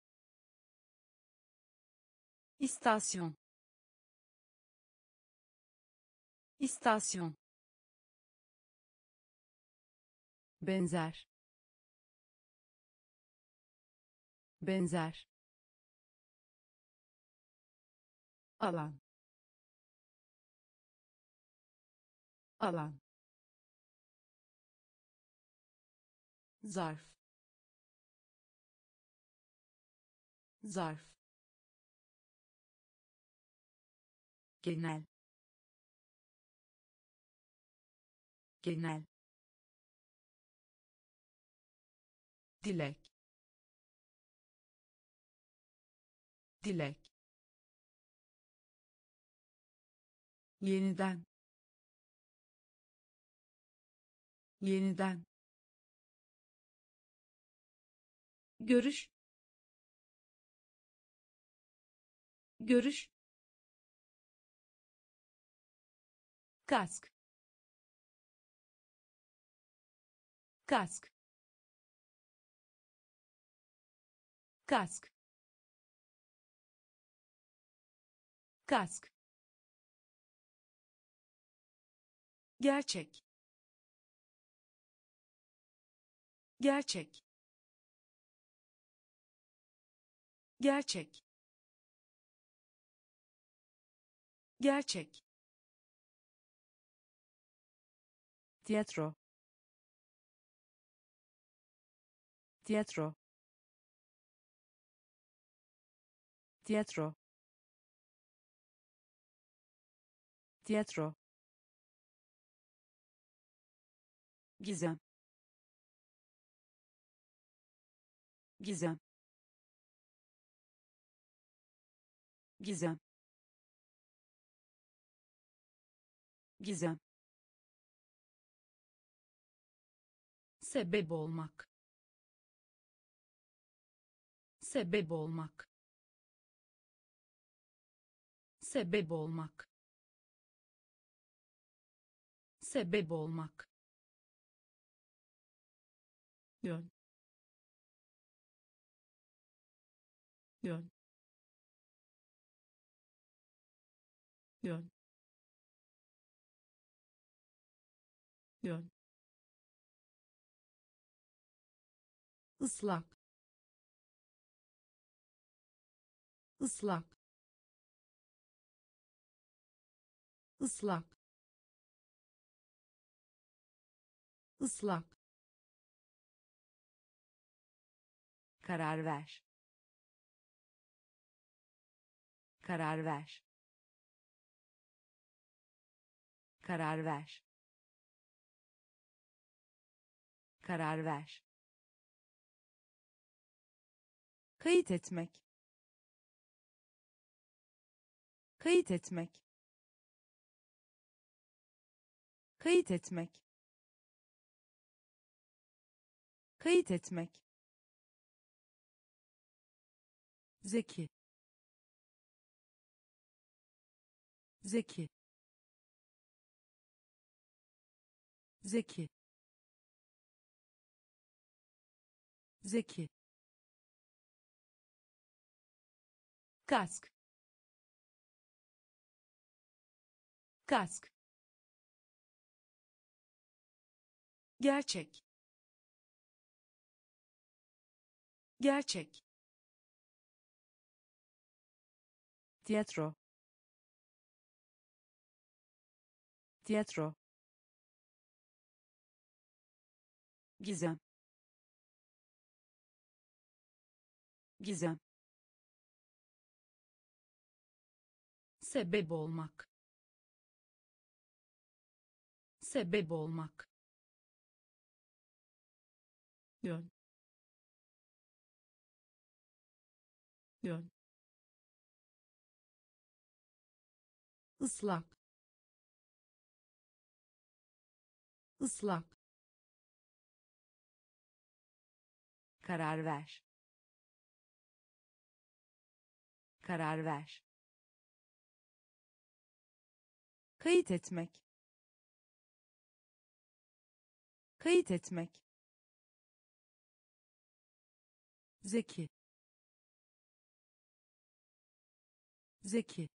İstasyon. İstasyon. Benzer. Benzer alan. Alan. Zarf. Zarf. Genel. Genel. Dilek. Dilek yeniden. Yeniden. Görüş. Görüş. Kask. Kask. Kask. Kask gerçek. Gerçek. Gerçek. Gerçek. Tiyatro. Tiyatro. Tiyatro. Tiyatro gizem. Gizem. Gizem. Gizem. Sebep olmak. Sebep olmak. Sebep olmak. Sebep olmak yön yön yön yön ıslak ıslak ıslak ıslak karar ver. Karar ver. Karar ver. Karar ver. Kayıt etmek. Kayıt etmek. Kayıt etmek. Kayıt etmek zeki. Zeki. Zeki. Zeki. Kask. Kask. Gerçek. Gerçek tiyatro. Tiyatro. Gizem. Gizem. Sebep olmak. Sebep olmak. Yön. Yön ıslak ıslak karar ver. Karar ver. Kayıt etmek. Kayıt etmek. Zeki. Zeki